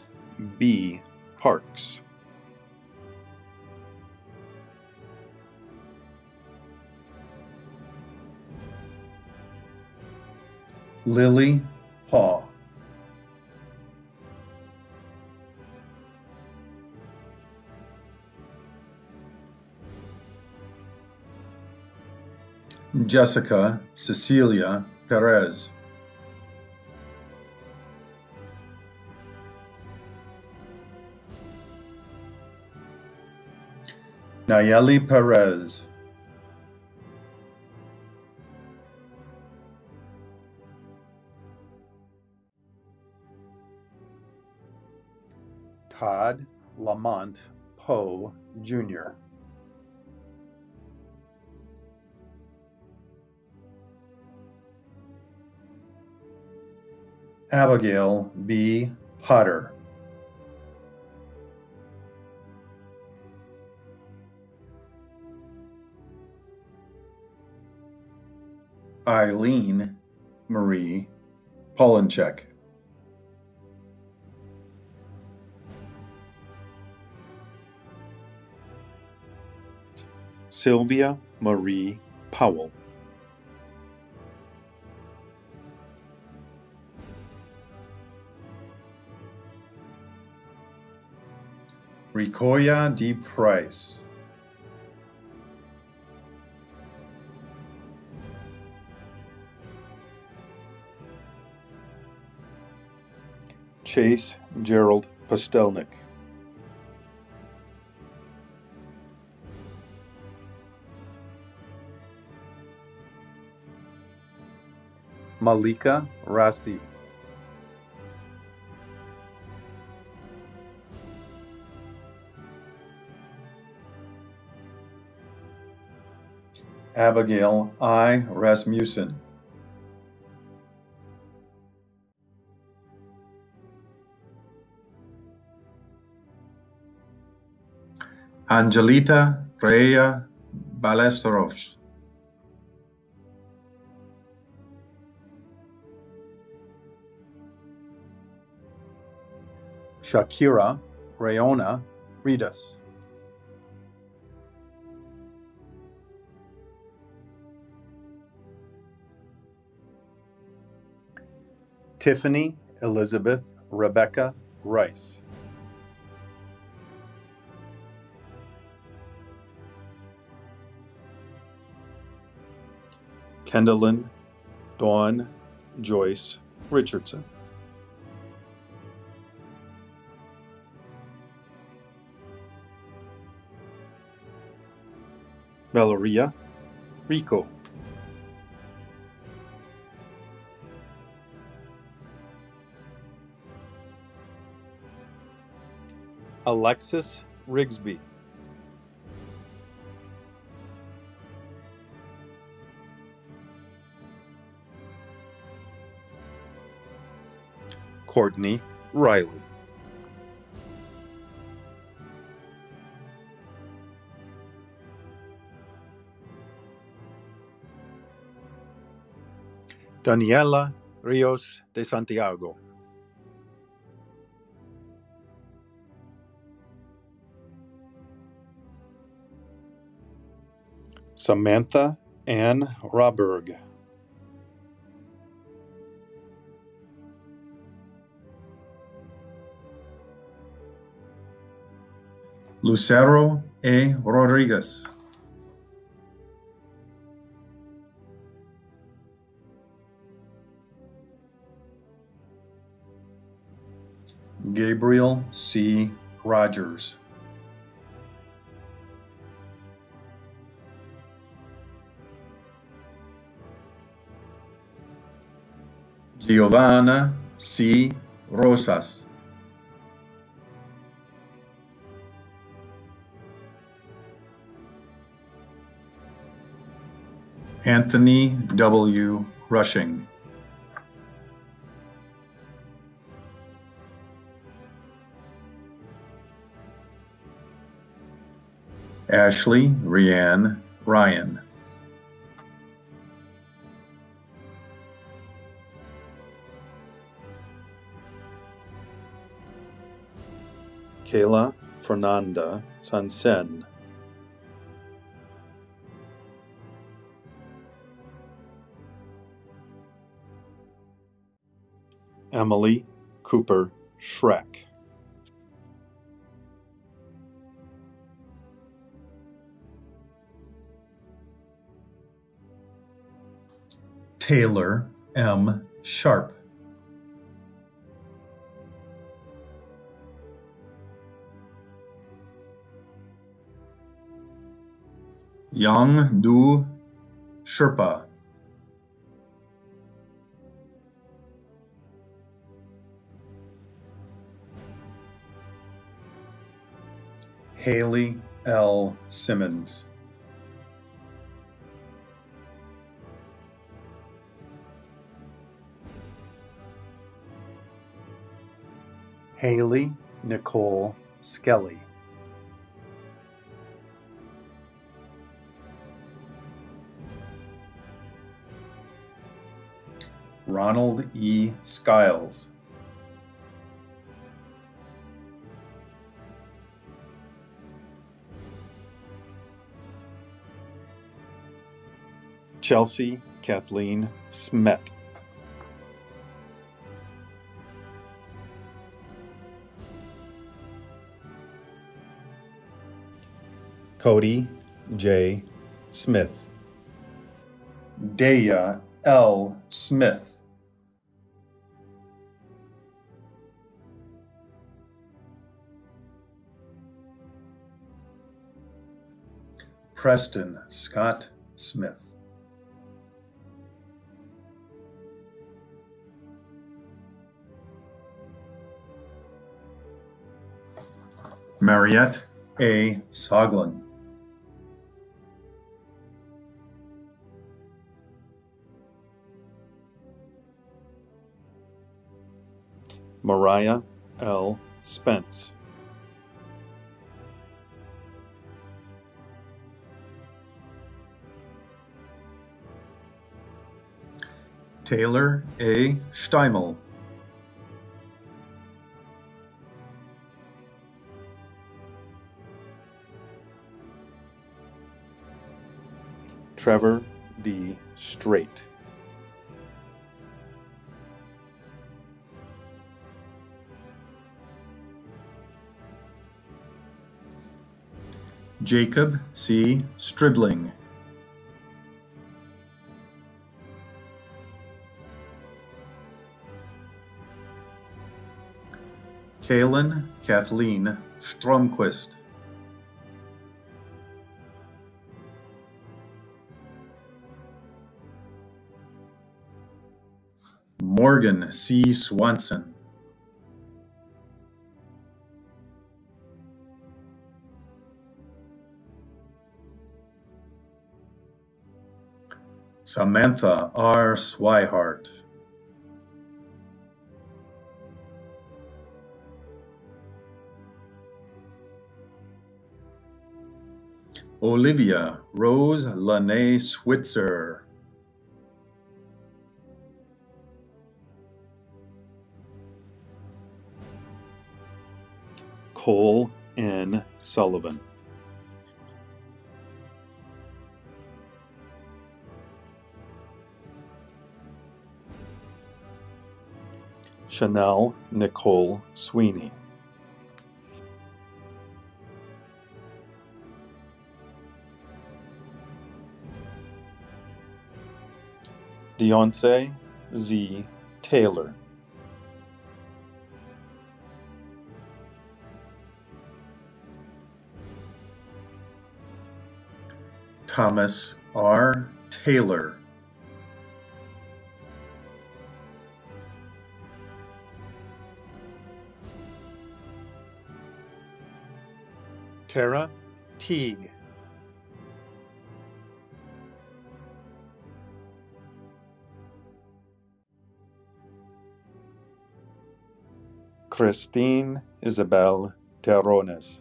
B. Parks. Lily Haw. Jessica Cecilia Perez. Nayeli Perez. Todd Lamont Poe Jr. Abigail B. Potter. Eileen Marie Polinchek. Sylvia Marie Powell. Ricoya D. Price. Chase Gerald Pastelnik. Malika Rasdi. Abigail I. Rasmussen. Angelita Rhea Ballesteros. Shakira Rayona Ridas. Tiffany Elizabeth Rebecca Rice. Kendallin Dawn Joyce Richardson. Valeria Rico. Alexis Rigsby. Courtney Riley. Daniela Rios de Santiago. Samantha Ann Roberg. Lucero A. Rodriguez. Gabriel C. Rogers. Giovanna C. Rosas. Anthony W. Rushing. Ashley Rianne Ryan. Kayla Fernanda Sansen. Emily Cooper Schreck. Taylor M. Sharp. Yang Du Sherpa. Haley L. Simmons. Haley Nicole Skelly. Ronald E. Skiles. Chelsea Kathleen Smet. Cody J. Smith. Daya L. Smith. Preston Scott Smith. Mariette A. Soglin. Mariah L. Spence. Taylor A. Steimel. Trevor D. Straight. Jacob C. Stribling. Kaylin Kathleen Stromquist. Morgan C. Swanson. Samantha R. Swihart. Olivia Rose Lene Switzer. Cole N. Sullivan. Chanel Nicole Sweeney. Deontay Z. Taylor. Thomas R. Taylor. Tara Teague. Christine Isabel Terrones.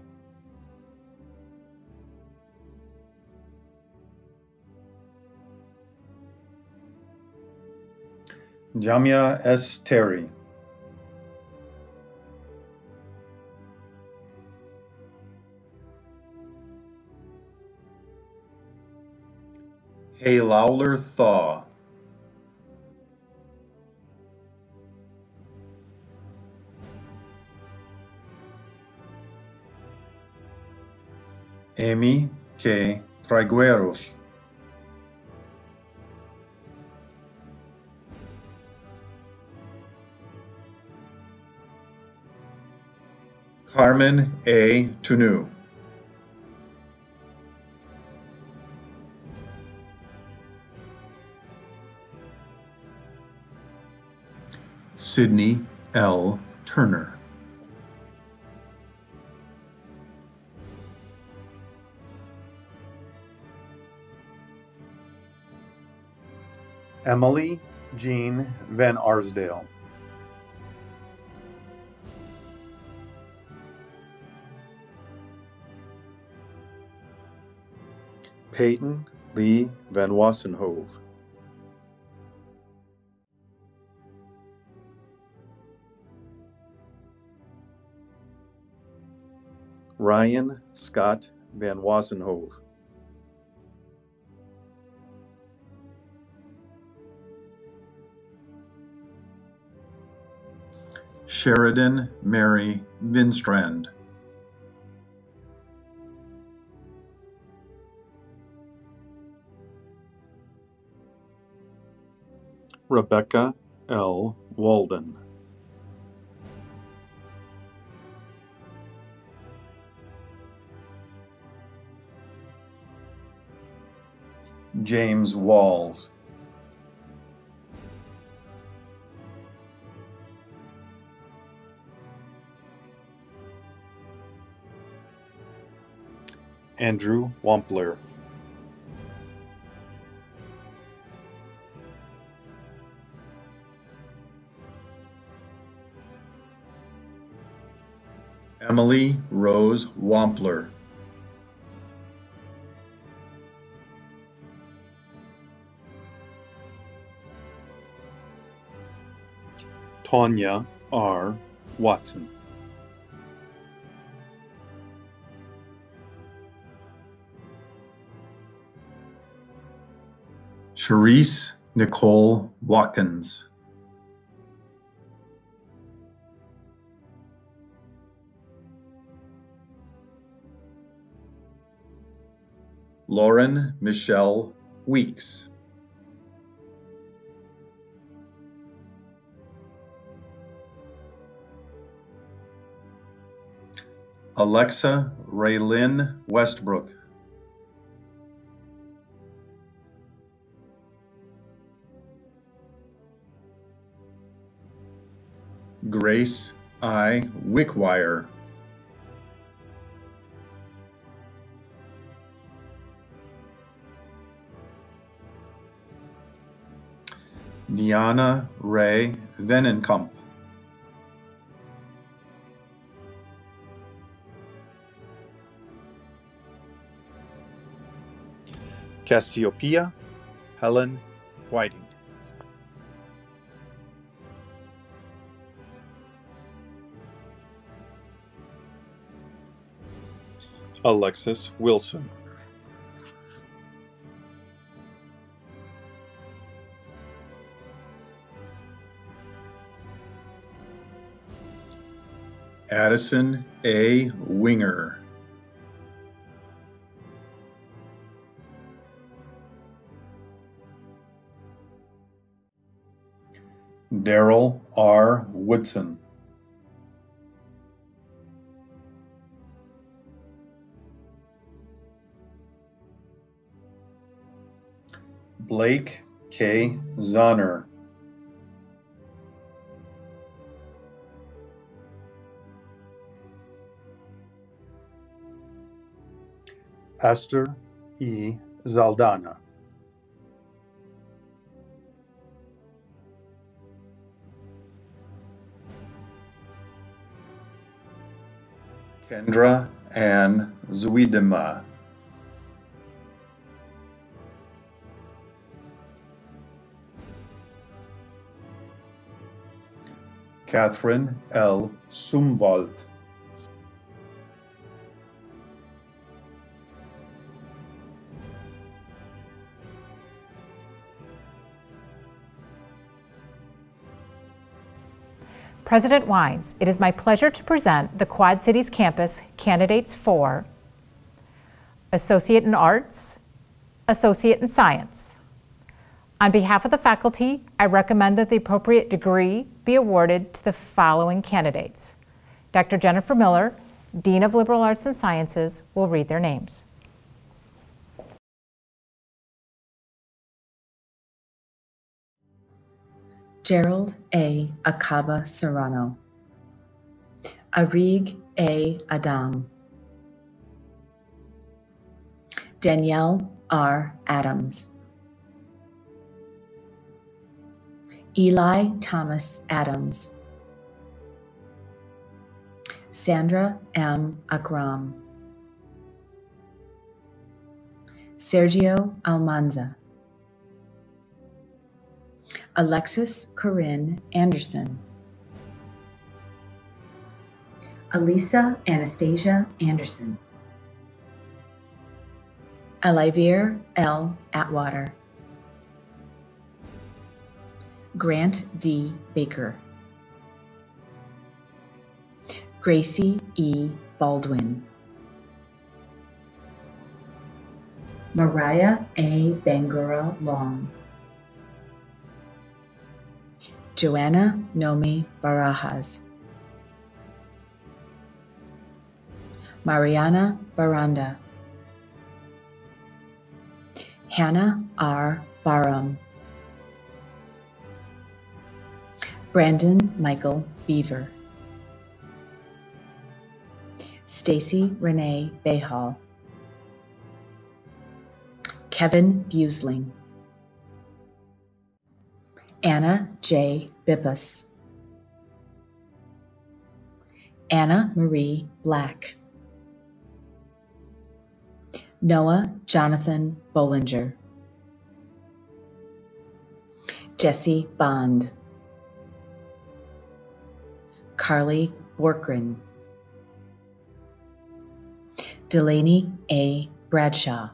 Jamia S. Terry. Hay Lowler Thaw. Amy K. Tragueros. Carmen A. Tunu. Sydney L. Turner. Emily Jean Van Arsdale. Peyton Lee Van Wassenhove. Ryan Scott Van Wassenhove. Sheridan Mary Vinstrand. Rebecca L. Walden. James Walls. Andrew Wampler. Emily Rose Wampler. Tanya R. Watson. Charisse Nicole Watkins. Lauren Michelle Weeks. Alexa Raylin Westbrook. Grace I. Wickwire. Diana Ray Venenkamp. Cassiopeia Helen Whiting. Alexis Wilson. Addison A. Winger. Daryl R. Woodson. Blake K. Zonner. Esther E. Zaldana. Kendra Ann Zuidema. Catherine L. Sumwalt. President Wynes, it is my pleasure to present the Quad Cities campus candidates for Associate in Arts, Associate in Science. On behalf of the faculty, I recommend that the appropriate degree be awarded to the following candidates. Dr. Jennifer Miller, Dean of Liberal Arts and Sciences, will read their names. Gerald A. Acaba Serrano, Arig A. Adam, Danielle R. Adams, Eli Thomas Adams, Sandra M. Akram, Sergio Almanza. Alexis Corinne Anderson. Elisa Anastasia Anderson. Alivier L. Atwater. Grant D. Baker. Gracie E. Baldwin. Mariah A. Bangura Long. Joanna Nomi Barajas. Mariana Baranda. Hannah R. Barham. Brandon Michael Beaver. Stacy Renee Bayhall. Kevin Busling. Anna J. Bippus. Anna Marie Black. Noah Jonathan Bollinger. Jesse Bond. Carly Borkren. Delaney A. Bradshaw.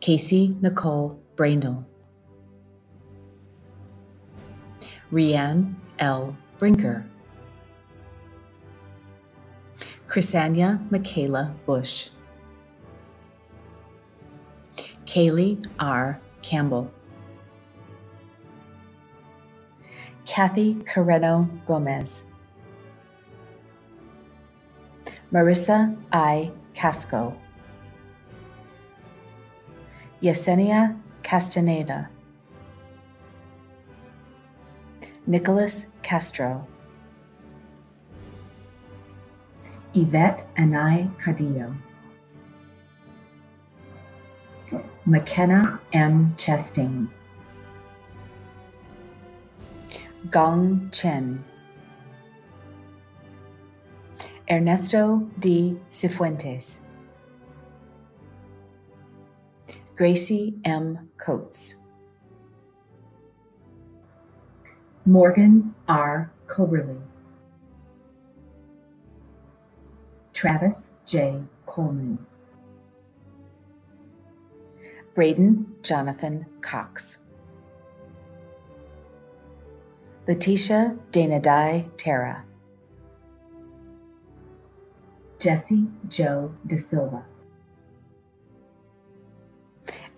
Casey Nicole Braindle. Rianne L. Brinker. Chrisania Michaela Bush. Kaylee R. Campbell. Kathy Carreno Gomez. Marissa I. Casco. Yesenia Castaneda. Nicholas Castro. Yvette Anai Cadillo. McKenna M. Chastain. Gong Chen. Ernesto D. Cifuentes. Gracie M. Coates. Morgan R. Coberly. Travis J. Coleman. Braden Jonathan Cox. Letitia Danadai Terra. Jesse Joe De Silva.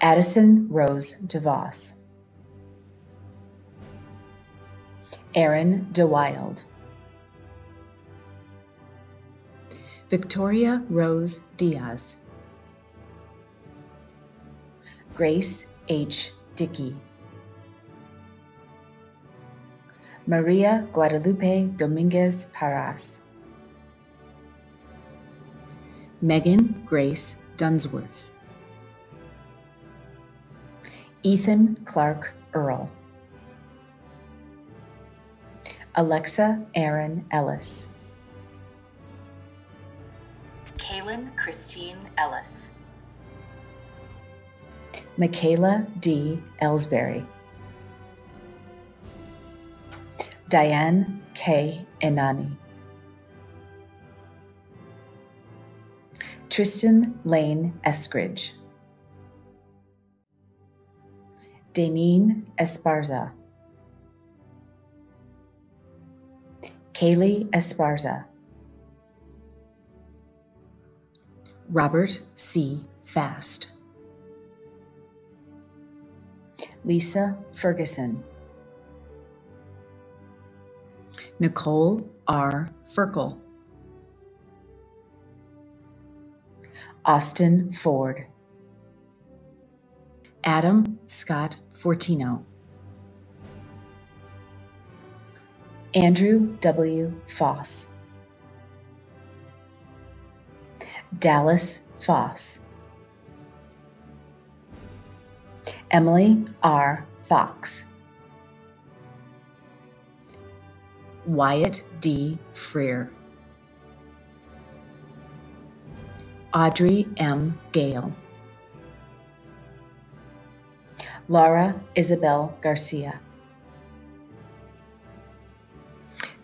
Addison Rose DeVos. Aaron DeWild. Victoria Rose Diaz. Grace H. Dickey. Maria Guadalupe Dominguez Paras. Megan Grace Dunsworth. Ethan Clark Earl. Alexa Aaron Ellis. Kaylin Christine Ellis. Michaela D. Ellsbury. Diane K. Enani. Tristan Lane Eskridge. Danine Esparza. Kaylee Esparza. Robert C. Fast. Lisa Ferguson. Nicole R. Ferkel. Austin Ford. Adam Scott Fortino. Andrew W. Foss. Dallas Foss. Emily R. Fox. Wyatt D. Freer. Audrey M. Gale. Laura Isabel Garcia.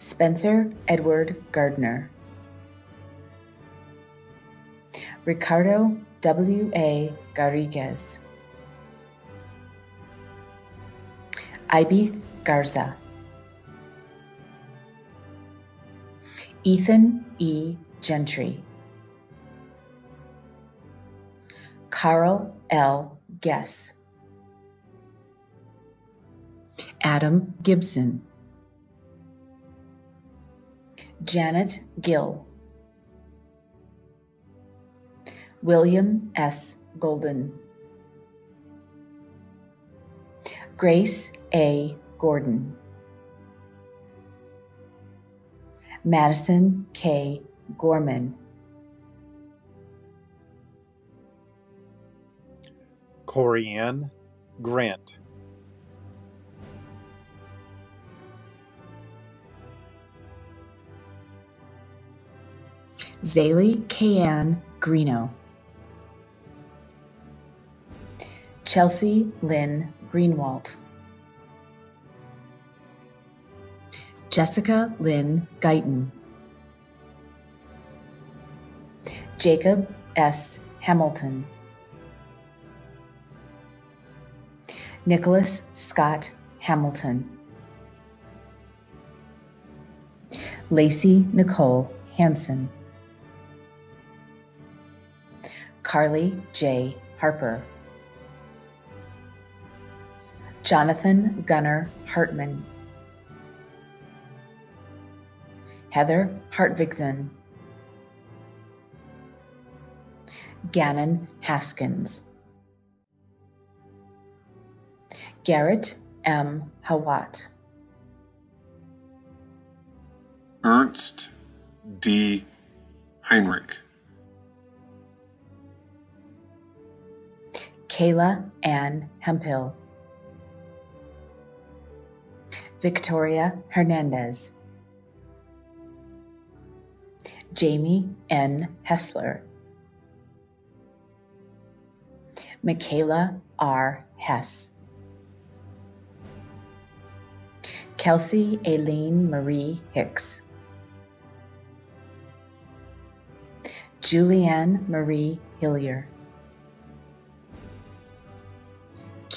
Spencer Edward Gardner. Ricardo W. A. Garrigues. Ibeth Garza. Ethan E. Gentry. Carl L. Guess. Adam Gibson. Janet Gill. William S. Golden. Grace A. Gordon. Madison K. Gorman. Corianne Grant. Zaylee Kayan Greeno. Chelsea Lynn Greenwald. Jessica Lynn Guyton. Jacob S. Hamilton. Nicholas Scott Hamilton. Lacey Nicole Hanson. Carly J. Harper. Jonathan Gunnar Hartman. Heather Hartvigsen. Gannon Haskins. Garrett M. Hawat. Ernst D. Heinrich. Kayla Ann Hemphill. Victoria Hernandez. Jamie N. Hessler. Michaela R. Hess. Kelsey Aileen Marie Hicks. Julianne Marie Hillier.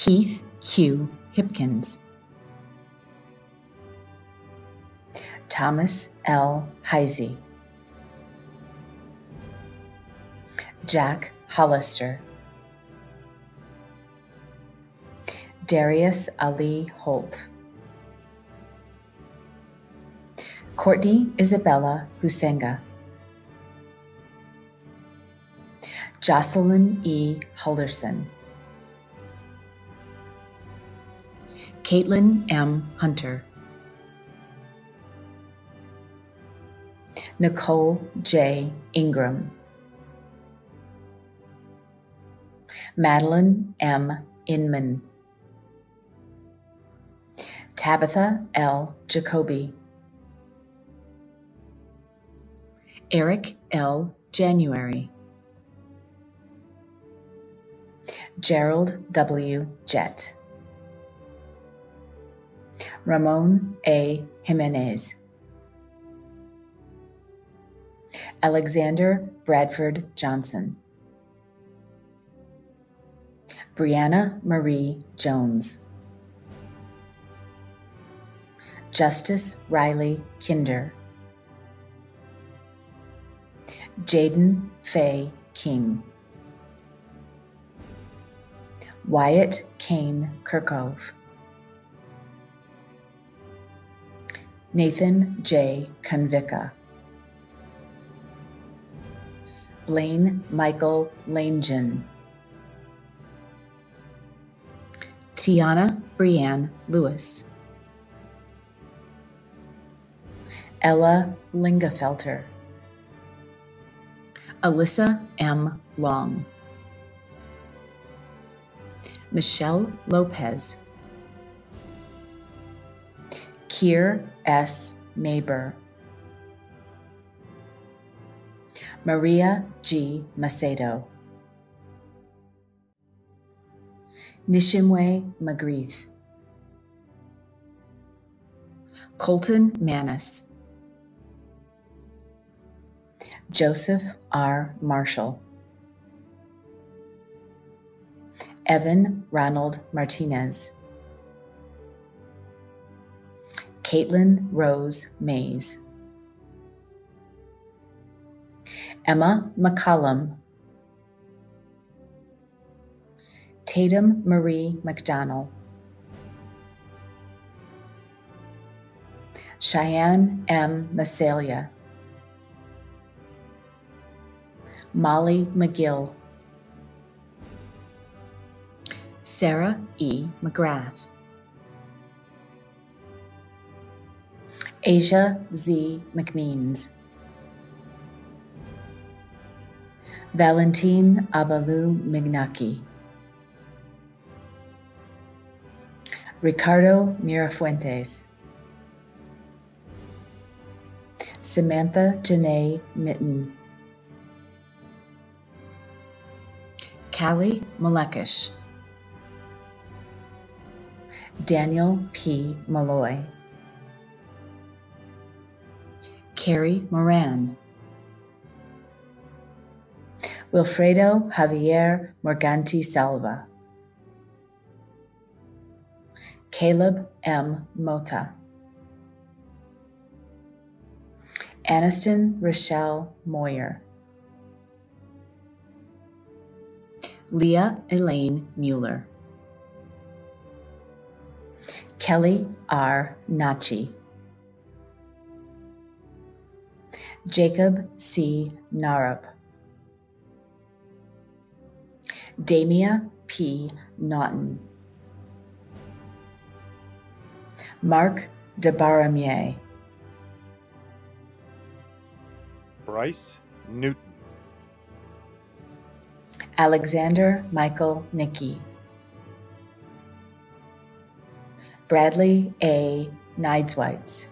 Keith Q. Hipkins. Thomas L. Heisey. Jack Hollister. Darius Ali Holt. Courtney Isabella Husenga. Jocelyn E. Hulderson. Caitlin M. Hunter, Nicole J. Ingram, Madeline M. Inman, Tabitha L. Jacoby, Eric L. January. Gerald W. Jett. Ramon A. Jimenez, Alexander Bradford Johnson, Brianna Marie Jones, Justice Riley Kinder, Jaden Faye King, Wyatt Kane Kirkove, Nathan J. Convica, Blaine Michael Langen, Tiana Brianne Lewis, Ella Lingafelter, Alyssa M. Long, Michelle Lopez, Kier S. Maber, Maria G. Macedo, Nishimwe Magritte, Colton Manis, Joseph R. Marshall, Evan Ronald Martinez, Caitlin Rose Mays, Emma McCollum, Tatum Marie McDonnell, Cheyenne M. Masalia, Molly McGill, Sarah E. McGrath, Asia Z. McMeans, Valentine Abalu Mignaki, Ricardo Mirafuentes, Samantha Janae Mitten, Callie Malekish, Daniel P. Malloy, Carrie Moran, Wilfredo Javier Morganti Salva, Caleb M. Mota, Aniston Rochelle Moyer, Leah Elaine Mueller, Kelly R. Nachi, Jacob C. Narup, Damia P. Naughton, Mark DeBaramier, Bryce Newton, Alexander Michael Nicky, Bradley A. Nideswitz,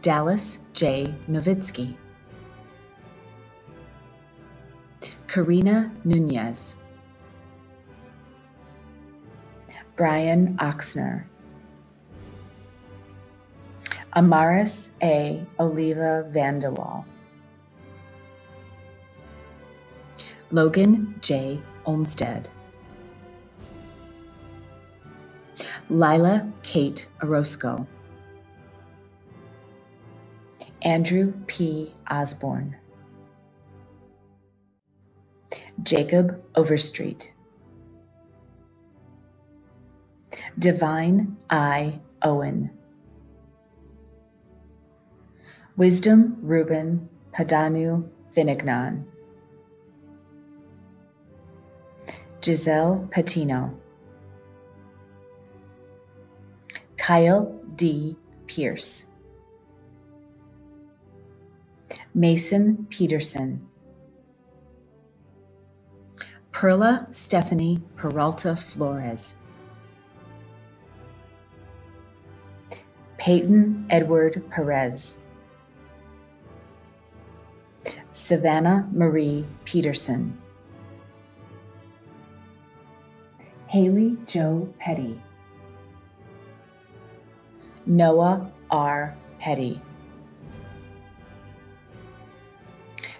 Dallas J. Novitsky, Karina Nunez, Brian Oxner, Amaris A. Oliva Vanderwall, Logan J. Olmsted, Lila Kate Orozco, Andrew P. Osborne, Jacob Overstreet, Divine I. Owen, Wisdom Reuben Padanu Finignan, Giselle Patino, Kyle D. Pierce, Mason Peterson, Perla Stephanie Peralta Flores, Peyton Edward Perez, Savannah Marie Peterson, Haley Joe Petty, Noah R. Petty,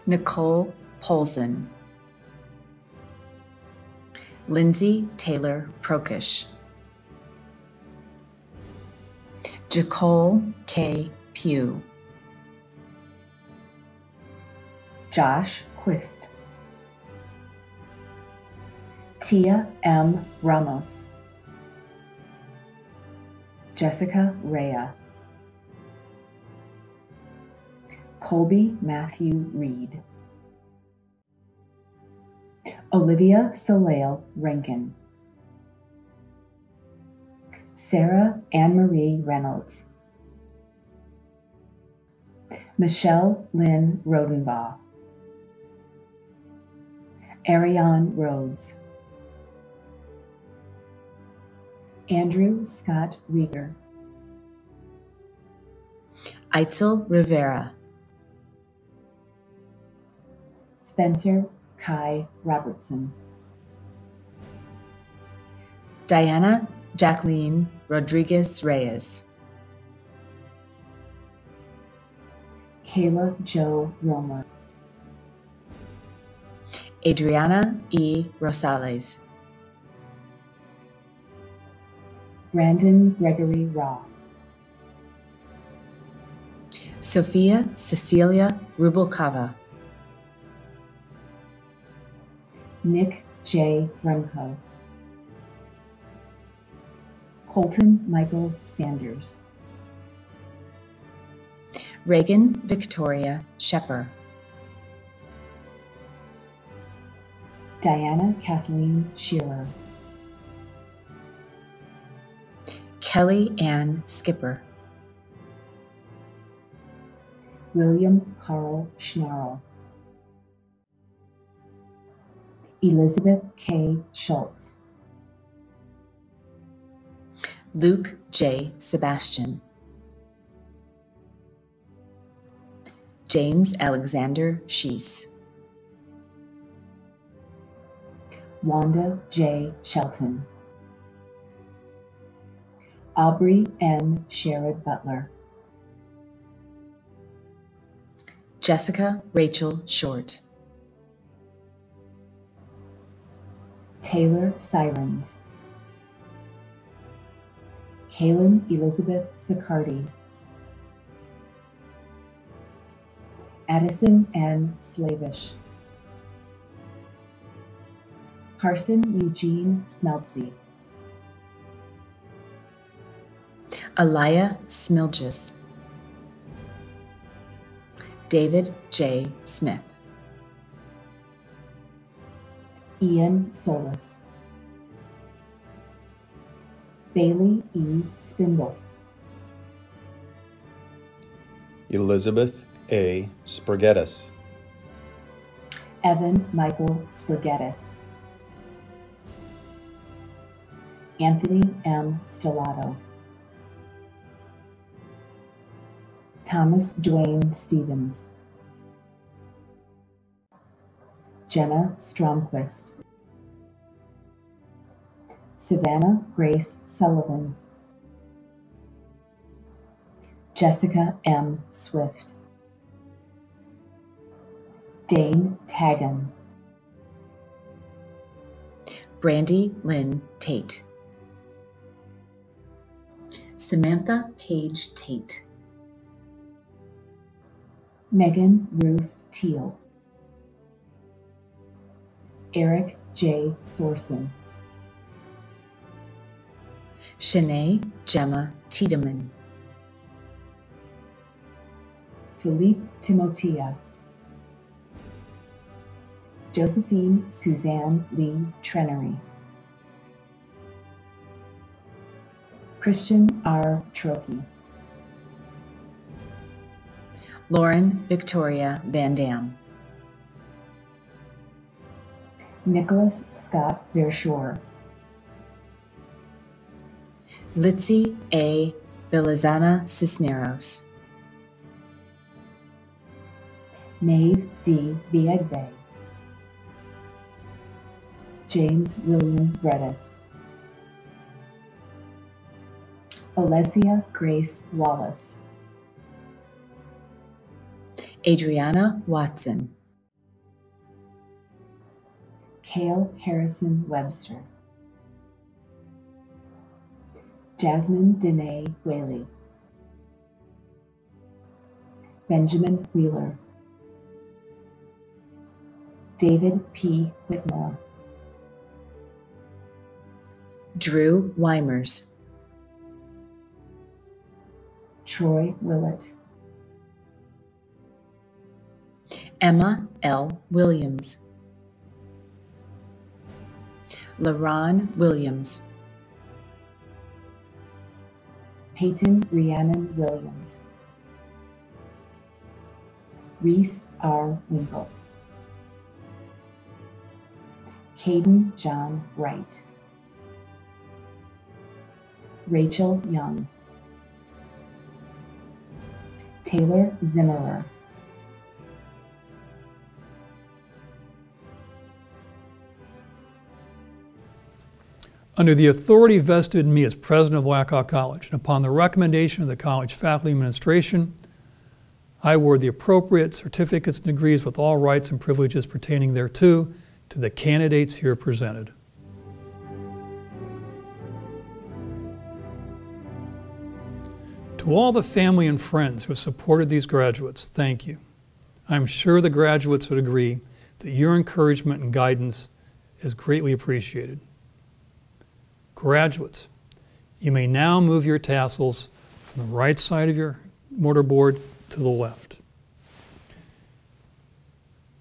Nicole Polson, Lindsay Taylor Prokish, Jacole K. Pugh, Josh Quist, Tia M. Ramos, Jessica Rea, Colby Matthew Reed, Olivia Soleil Rankin, Sarah Anne Marie Reynolds, Michelle Lynn Rodenbaugh, Ariane Rhodes, Andrew Scott Rieger, Eitzel Rivera, Spencer Kai Robertson, Diana Jacqueline Rodriguez Reyes, Kayla Jo Romer, Adriana E. Rosales, Brandon Gregory Raw, Sophia Cecilia Rubalcava, Nick J. Remco, Colton Michael Sanders, Reagan Victoria Shepper, Diana Kathleen Shearer, Kelly Ann Skipper, William Carl Schnarl, Elizabeth K. Schultz, Luke J. Sebastian, James Alexander Sheese, Wanda J. Shelton, Aubrey N. Sherrod Butler, Jessica Rachel Short, Taylor Sirens, Kaylin Elizabeth Sicardi, Addison N. Slavish, Carson Eugene Smeltzy, Alaya Smilgis, David J. Smith, Ian Solis, Bailey E. Spindle, Elizabeth A. Spurgettis, Evan Michael Spurgettis, Anthony M. Stellato, Thomas Dwayne Stevens, Jenna Stromquist, Savannah Grace Sullivan, Jessica M. Swift, Dane Tagan, Brandy Lynn Tate, Samantha Page Tate, Megan Ruth Teal, Eric J. Thorson, Shanae Gemma Tiedemann, Philippe Timotia, Josephine Suzanne Lee Trenery, Christian R. Trokey, Lauren Victoria Van Dam, Nicholas Scott Vershore. Litzy A. Belizana Cisneros. Maeve D. Viegbe. James William Redis. Alessia Grace Wallace. Adriana Watson. Cale Harrison Webster, Jasmine Danae Whaley, Benjamin Wheeler, David P. Whitmore, Drew Weimers, Troy Willett, Emma L. Williams, LaRon Williams, Peyton Rhiannon Williams, Reese R. Winkle, Caden John Wright, Rachel Young, Taylor Zimmerer, Under the authority vested in me as president of Black Hawk College, and upon the recommendation of the college faculty administration, I award the appropriate certificates and degrees with all rights and privileges pertaining thereto to the candidates here presented. To all the family and friends who have supported these graduates, thank you. I'm sure the graduates would agree that your encouragement and guidance is greatly appreciated. Graduates, you may now move your tassels from the right side of your mortarboard to the left.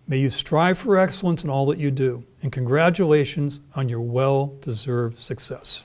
May you strive for excellence in all that you do, and congratulations on your well deserved success.